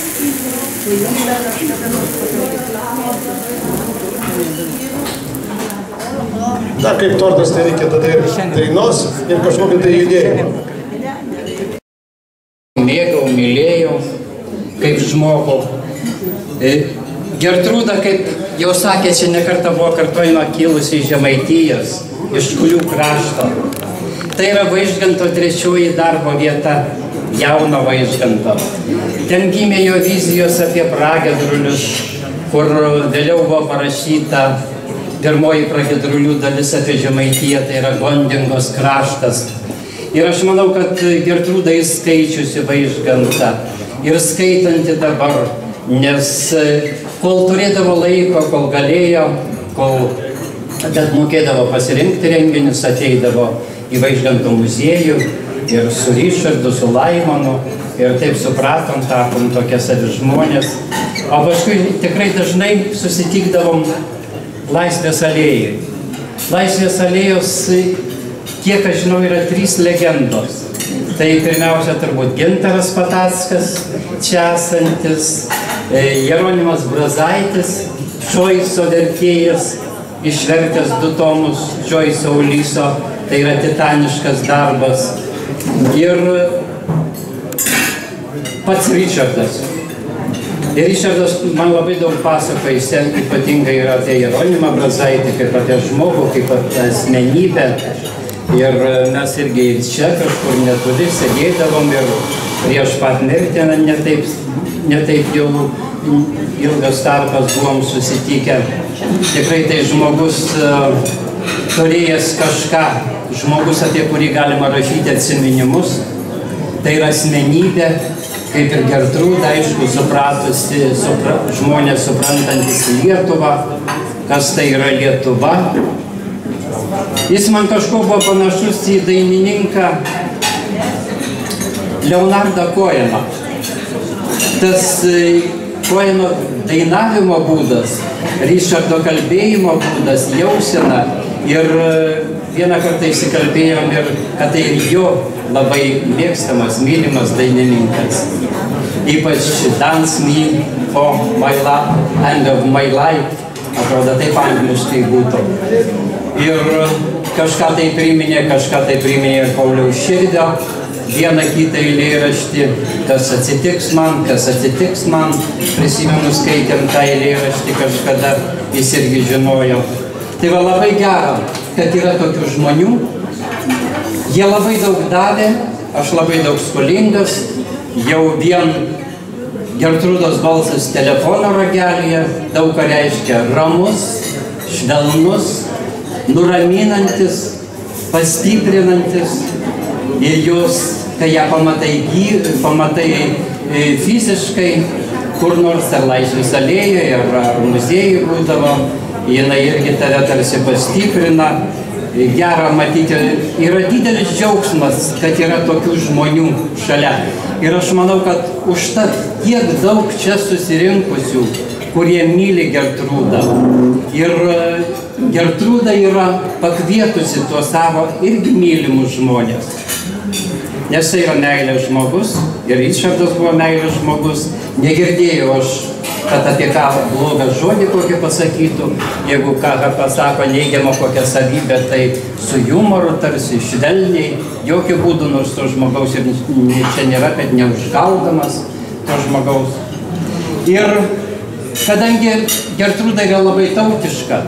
Na, kaip tortas, tai reikia tada ir dainos ir kažkokio tai judėjimo. Mėgau, mylėjau kaip žmogų. Gertrūda, kaip jau sakė, čia nekarta buvo kartojama kilusi iš Žemaitijos, iš Kulių krašto. Tai yra Vaižganto trečioji darbo vieta, jauno Vaižganto. Ten gimė jo vizijos apie pragedrulius, kur vėliau buvo parašyta pirmoji pragedrulių dalis apie Žemaitiją, tai yra Gondingos kraštas. Ir aš manau, kad Gertrūda įskaičiusi Vaižgantą ir skaitanti dabar, nes kol turėdavo laiko, kol galėjo, kol bet mokėdavo pasirinkti renginius, ateidavo į Vaižganto muziejų ir su Ryšardu, su Laimonu ir taip supratom, tapom tokie savi žmonės. O paskui tikrai dažnai susitikdavom Laisvės alėjai. Laisvės alėjos, kiek aš žinau, yra trys legendos. Tai pirmiausia turbūt Gintaras Patackas, čia esantis, e, Jeronimas Brazaitis, Šoiso vertėjas, išvertęs du tomus Džoiso Ulyso, tai yra titaniškas darbas. Ir pats Richardas. Ir Richardas man labai daug pasakoja, jis ypatingai yra apie Jeronimą Brazaitį, kaip apie žmogų, kaip apie asmenybę. Ir mes irgi ir čia kažkur netoli sėdėdavom ir prieš pat mirtį netaip, netaip jau ilgas tarpas buvom susitikę. Tikrai tai žmogus uh, turėjęs kažką, žmogus, apie kurį galima rašyti atsiminimus. Tai yra asmenybė, kaip ir Gertrūda, aišku, supratusi, supra, žmonės suprantantis Lietuvą, kas tai yra Lietuva. Jis man kažko buvo panašus į dainininką Leonardą Koeną. Tas Koeno dainavimo būdas, Ryšardo kalbėjimo būdas, jausena ir vieną kartą įsikalbėjom ir kad tai ir jo labai mėgstamas, mylimas dainininkas. Ypač Dance Me for My Love, End of My Life, atrodo taip angliškai būtų. Ir kažką tai priminė, kažką tai priminė Pauliaus širdio, vieną kitą eilėraštį, kas atsitiks man, kas atsitiks man. Prisimenu, skaitėm tą eilėraštį kažkada, jis irgi žinojo. Tai va labai gera, kad yra tokių žmonių. Jie labai daug davė, aš labai daug skolingas, jau vien Gertrūdos balsas telefono ragelyje daug ką reiškia ramus, švelnus, nuraminantis, pastiprinantis. Ir jūs, kai ją pamatai, gy, pamatai e, fiziškai, kur nors ar laisvės alėjoje, ar, ar muziejui būdavo, jinai irgi tave tarsi pastiprina. Gera matyti, yra didelis džiaugsmas, kad yra tokių žmonių šalia. Ir aš manau, kad užtat tiek daug čia susirinkusių, kurie myli Gertrūdą. Ir Gertrūda yra pakvietusi tuos savo irgi mylimus žmonės. Nes tai yra meilės žmogus ir Išardas buvo meilės žmogus. Negirdėjau aš, kad apie ką blogą žodį kokį pasakytų. Jeigu ką pasako neigiamą kokią savybę, tai su humoru tarsi švelniai, jokių būdų nors to žmogaus ir čia nėra, kad neužgaudamas to žmogaus. Ir kadangi Gertrūda yra labai tautiška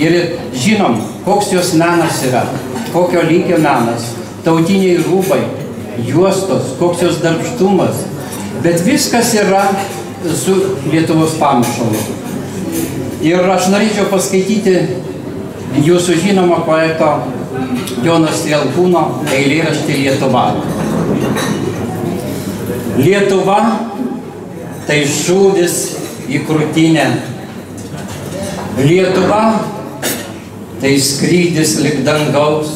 ir žinom, koks jos menas yra, kokio lygio menas, tautiniai rūbai, juostos, koks jos darbštumas, bet viskas yra su Lietuvos pamušalu. Ir aš norėčiau paskaityti jūsų žinomo poeto Jonas Jelkūno eilėraštį Lietuva. Lietuva tai šūvis į krūtinę. Lietuva tai skrydis lik dangaus,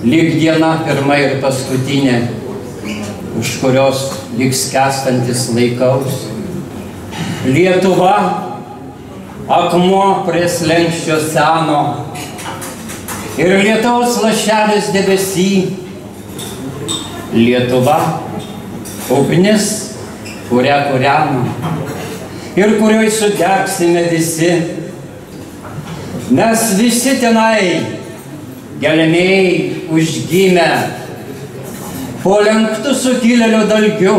lik diena pirma ir paskutinė, už kurios lik skęstantis laikaus. Lietuva akmuo prie slenkščio seno ir lietaus lašelis debesy. Lietuva ugnis, kurią kūreno ir kurioj sudegsime visi. Mes visi tenai gelmiai užgimę, po lenktų sukilėlių dalgių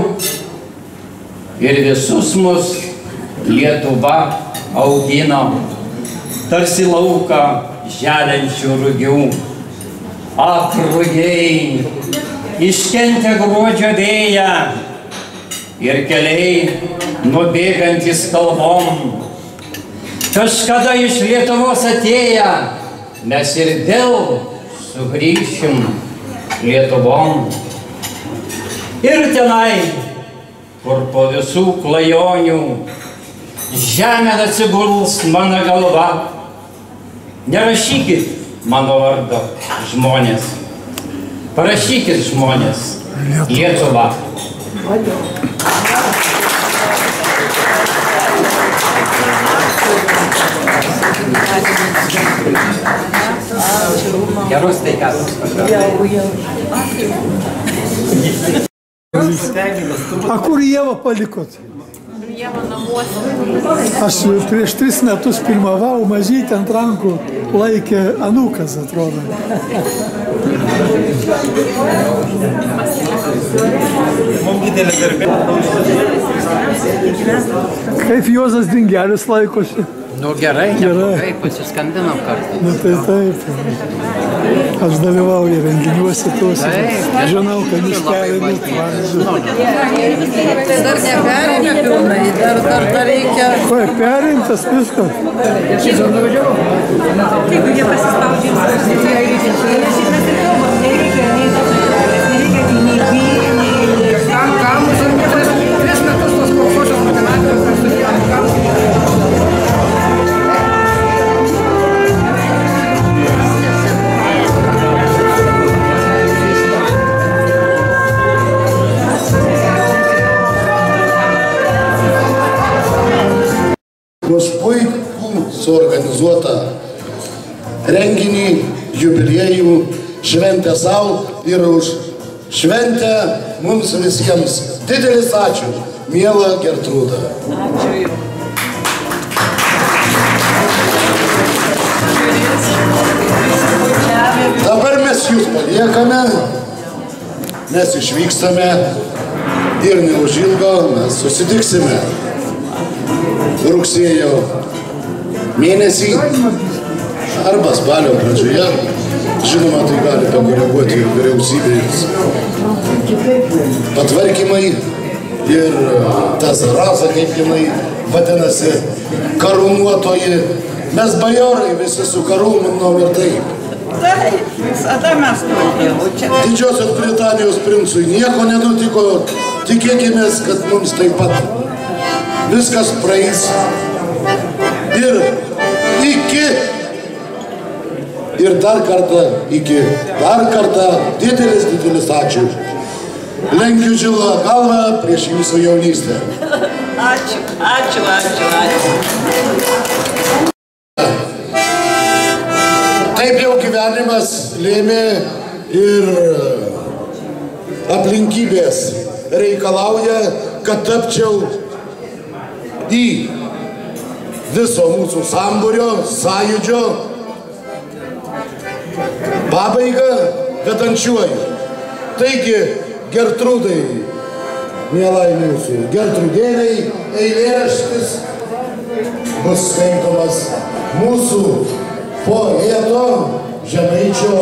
ir visus mus Lietuva augino, tarsi lauką želiančių rugių. Ak, rugiai, iškentę gruodžio vėją ir keliai nubėgantis kalvom. Kažkada iš Lietuvos atėję mes ir vėl sugrįšim Lietuvom. Ir tenai, kur po visų klajonių žemė atsiguls mano galva, nerašykit mano vardo žmonės, parašykit žmonės Lietuva. Geros sveikatos. A kur Jėvą palikot? Jėva namuose. Aš prieš tris metus pirmavau, mažytį ant rankų laikė anūkas, atrodo. Kaip Juozas Dingelis laikosi? Nu gerai, neblogai, pasiskambinom kartą. Nu tai taip. Aš dalyvauju renginiuose tuose. Žinau, kad jūs perinat Tai dar neperinė pilnai, dar, dar, dar reikia. Ko, perintas viskas? Jeigu jie pasispaudžia, nereikia nei vyrių, nei už puikų suorganizuotą renginį, jubiliejų, šventę savo ir už šventę mums visiems. Didelis ačiū, miela Gertrūda. Ačiū. Dabar mes jūs paliekame, mes išvykstame ir neužilgo mes susitiksime rugsėjo mėnesį arba spalio pradžioje. Žinoma, tai gali pakoreguoti vyriausybės patvarkymai ir ta zaraza, kaip jinai vadinasi, karūnuotoji. Mes bajorai visi su karūnom ir taip. Taip, visada mes tokie. Didžiosios Britanijos princui nieko nenutiko, tikėkime, kad mums taip pat viskas praeis. Ir iki. Ir dar kartą iki. Dar kartą didelis, didelis ačiū. Lenkiu žilą galvą prieš jūsų jaunystę. ačiū, ačiū, ačiū, ačiū. Taip jau gyvenimas lėmė ir aplinkybės reikalauja, kad tapčiau į viso mūsų sambūrio, sąjūdžio pabaigą vedančiuoju. Taigi, Gertrūdai, mielai mūsų, Gertrūdėliai, eilėraštis bus skaitomas mūsų poeto Žemaičio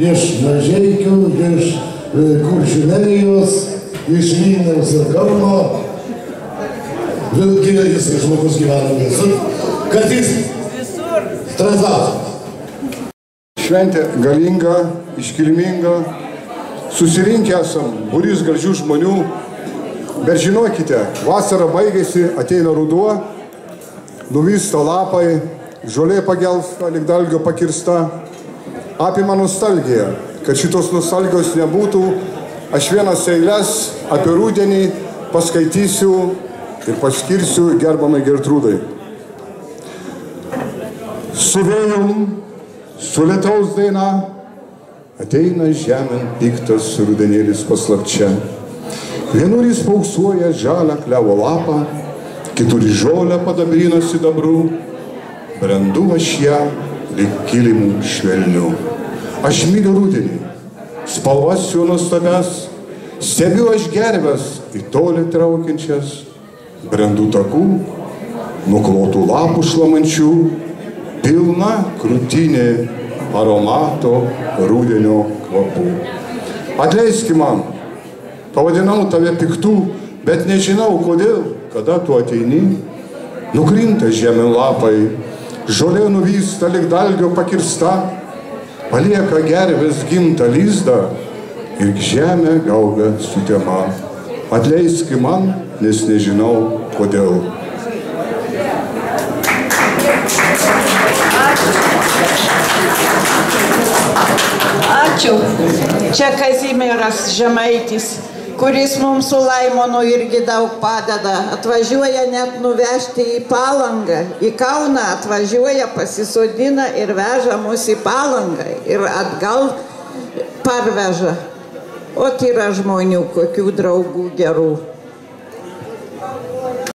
iš Mažeikių, iš e, Kuršių nerijos, iš Vilniaus ir Kauno. Jis žmogus gyvena visur, kad jis translato. Šventė galinga, iškilminga, susirinkę esam būrys gražių žmonių, bet žinokite, vasara baigėsi, ateina ruduo, nuvysta lapai, žolė pagelsta, lik dalgio pakirsta, apima nostalgija, kad šitos nostalgijos nebūtų, aš vienas eilės apie rūdienį paskaitysiu ir paskirsiu gerbamai Gertrūdai. Su vėjum, su lietaus daina ateina žemėn piktas rudenėlis paslapčia. Vienur jis pauksuoja žalą klevo lapą, kitur žolę padabrina sidabrų, brendu aš ją lyg kilimų švelnių. Aš myliu rudenį, spalvas jų nuostabias, stebiu aš gerves į tolį traukiančias, brendų takų, nuklotų lapų šlamančių, pilna krūtinė aromato rūdienio kvapų. Atleiski man, pavadinau tave piktų, bet nežinau kodėl, kada tu ateini, nukrinta žemė lapai, žolė nuvysta lik dalgio pakirsta, palieka gervės gimtą lizdą ir žemė gauga sutema. Atleiski man, nes nežinau kodėl. Ačiū. Čia Kazimieras Žemaitis, kuris mums su Laimonu irgi daug padeda. Atvažiuoja net nuvežti į palangą. Į Kauną atvažiuoja, pasisodina ir veža mus į palangą. Ir atgal parveža. O yra žmonių, kokių draugų gerų.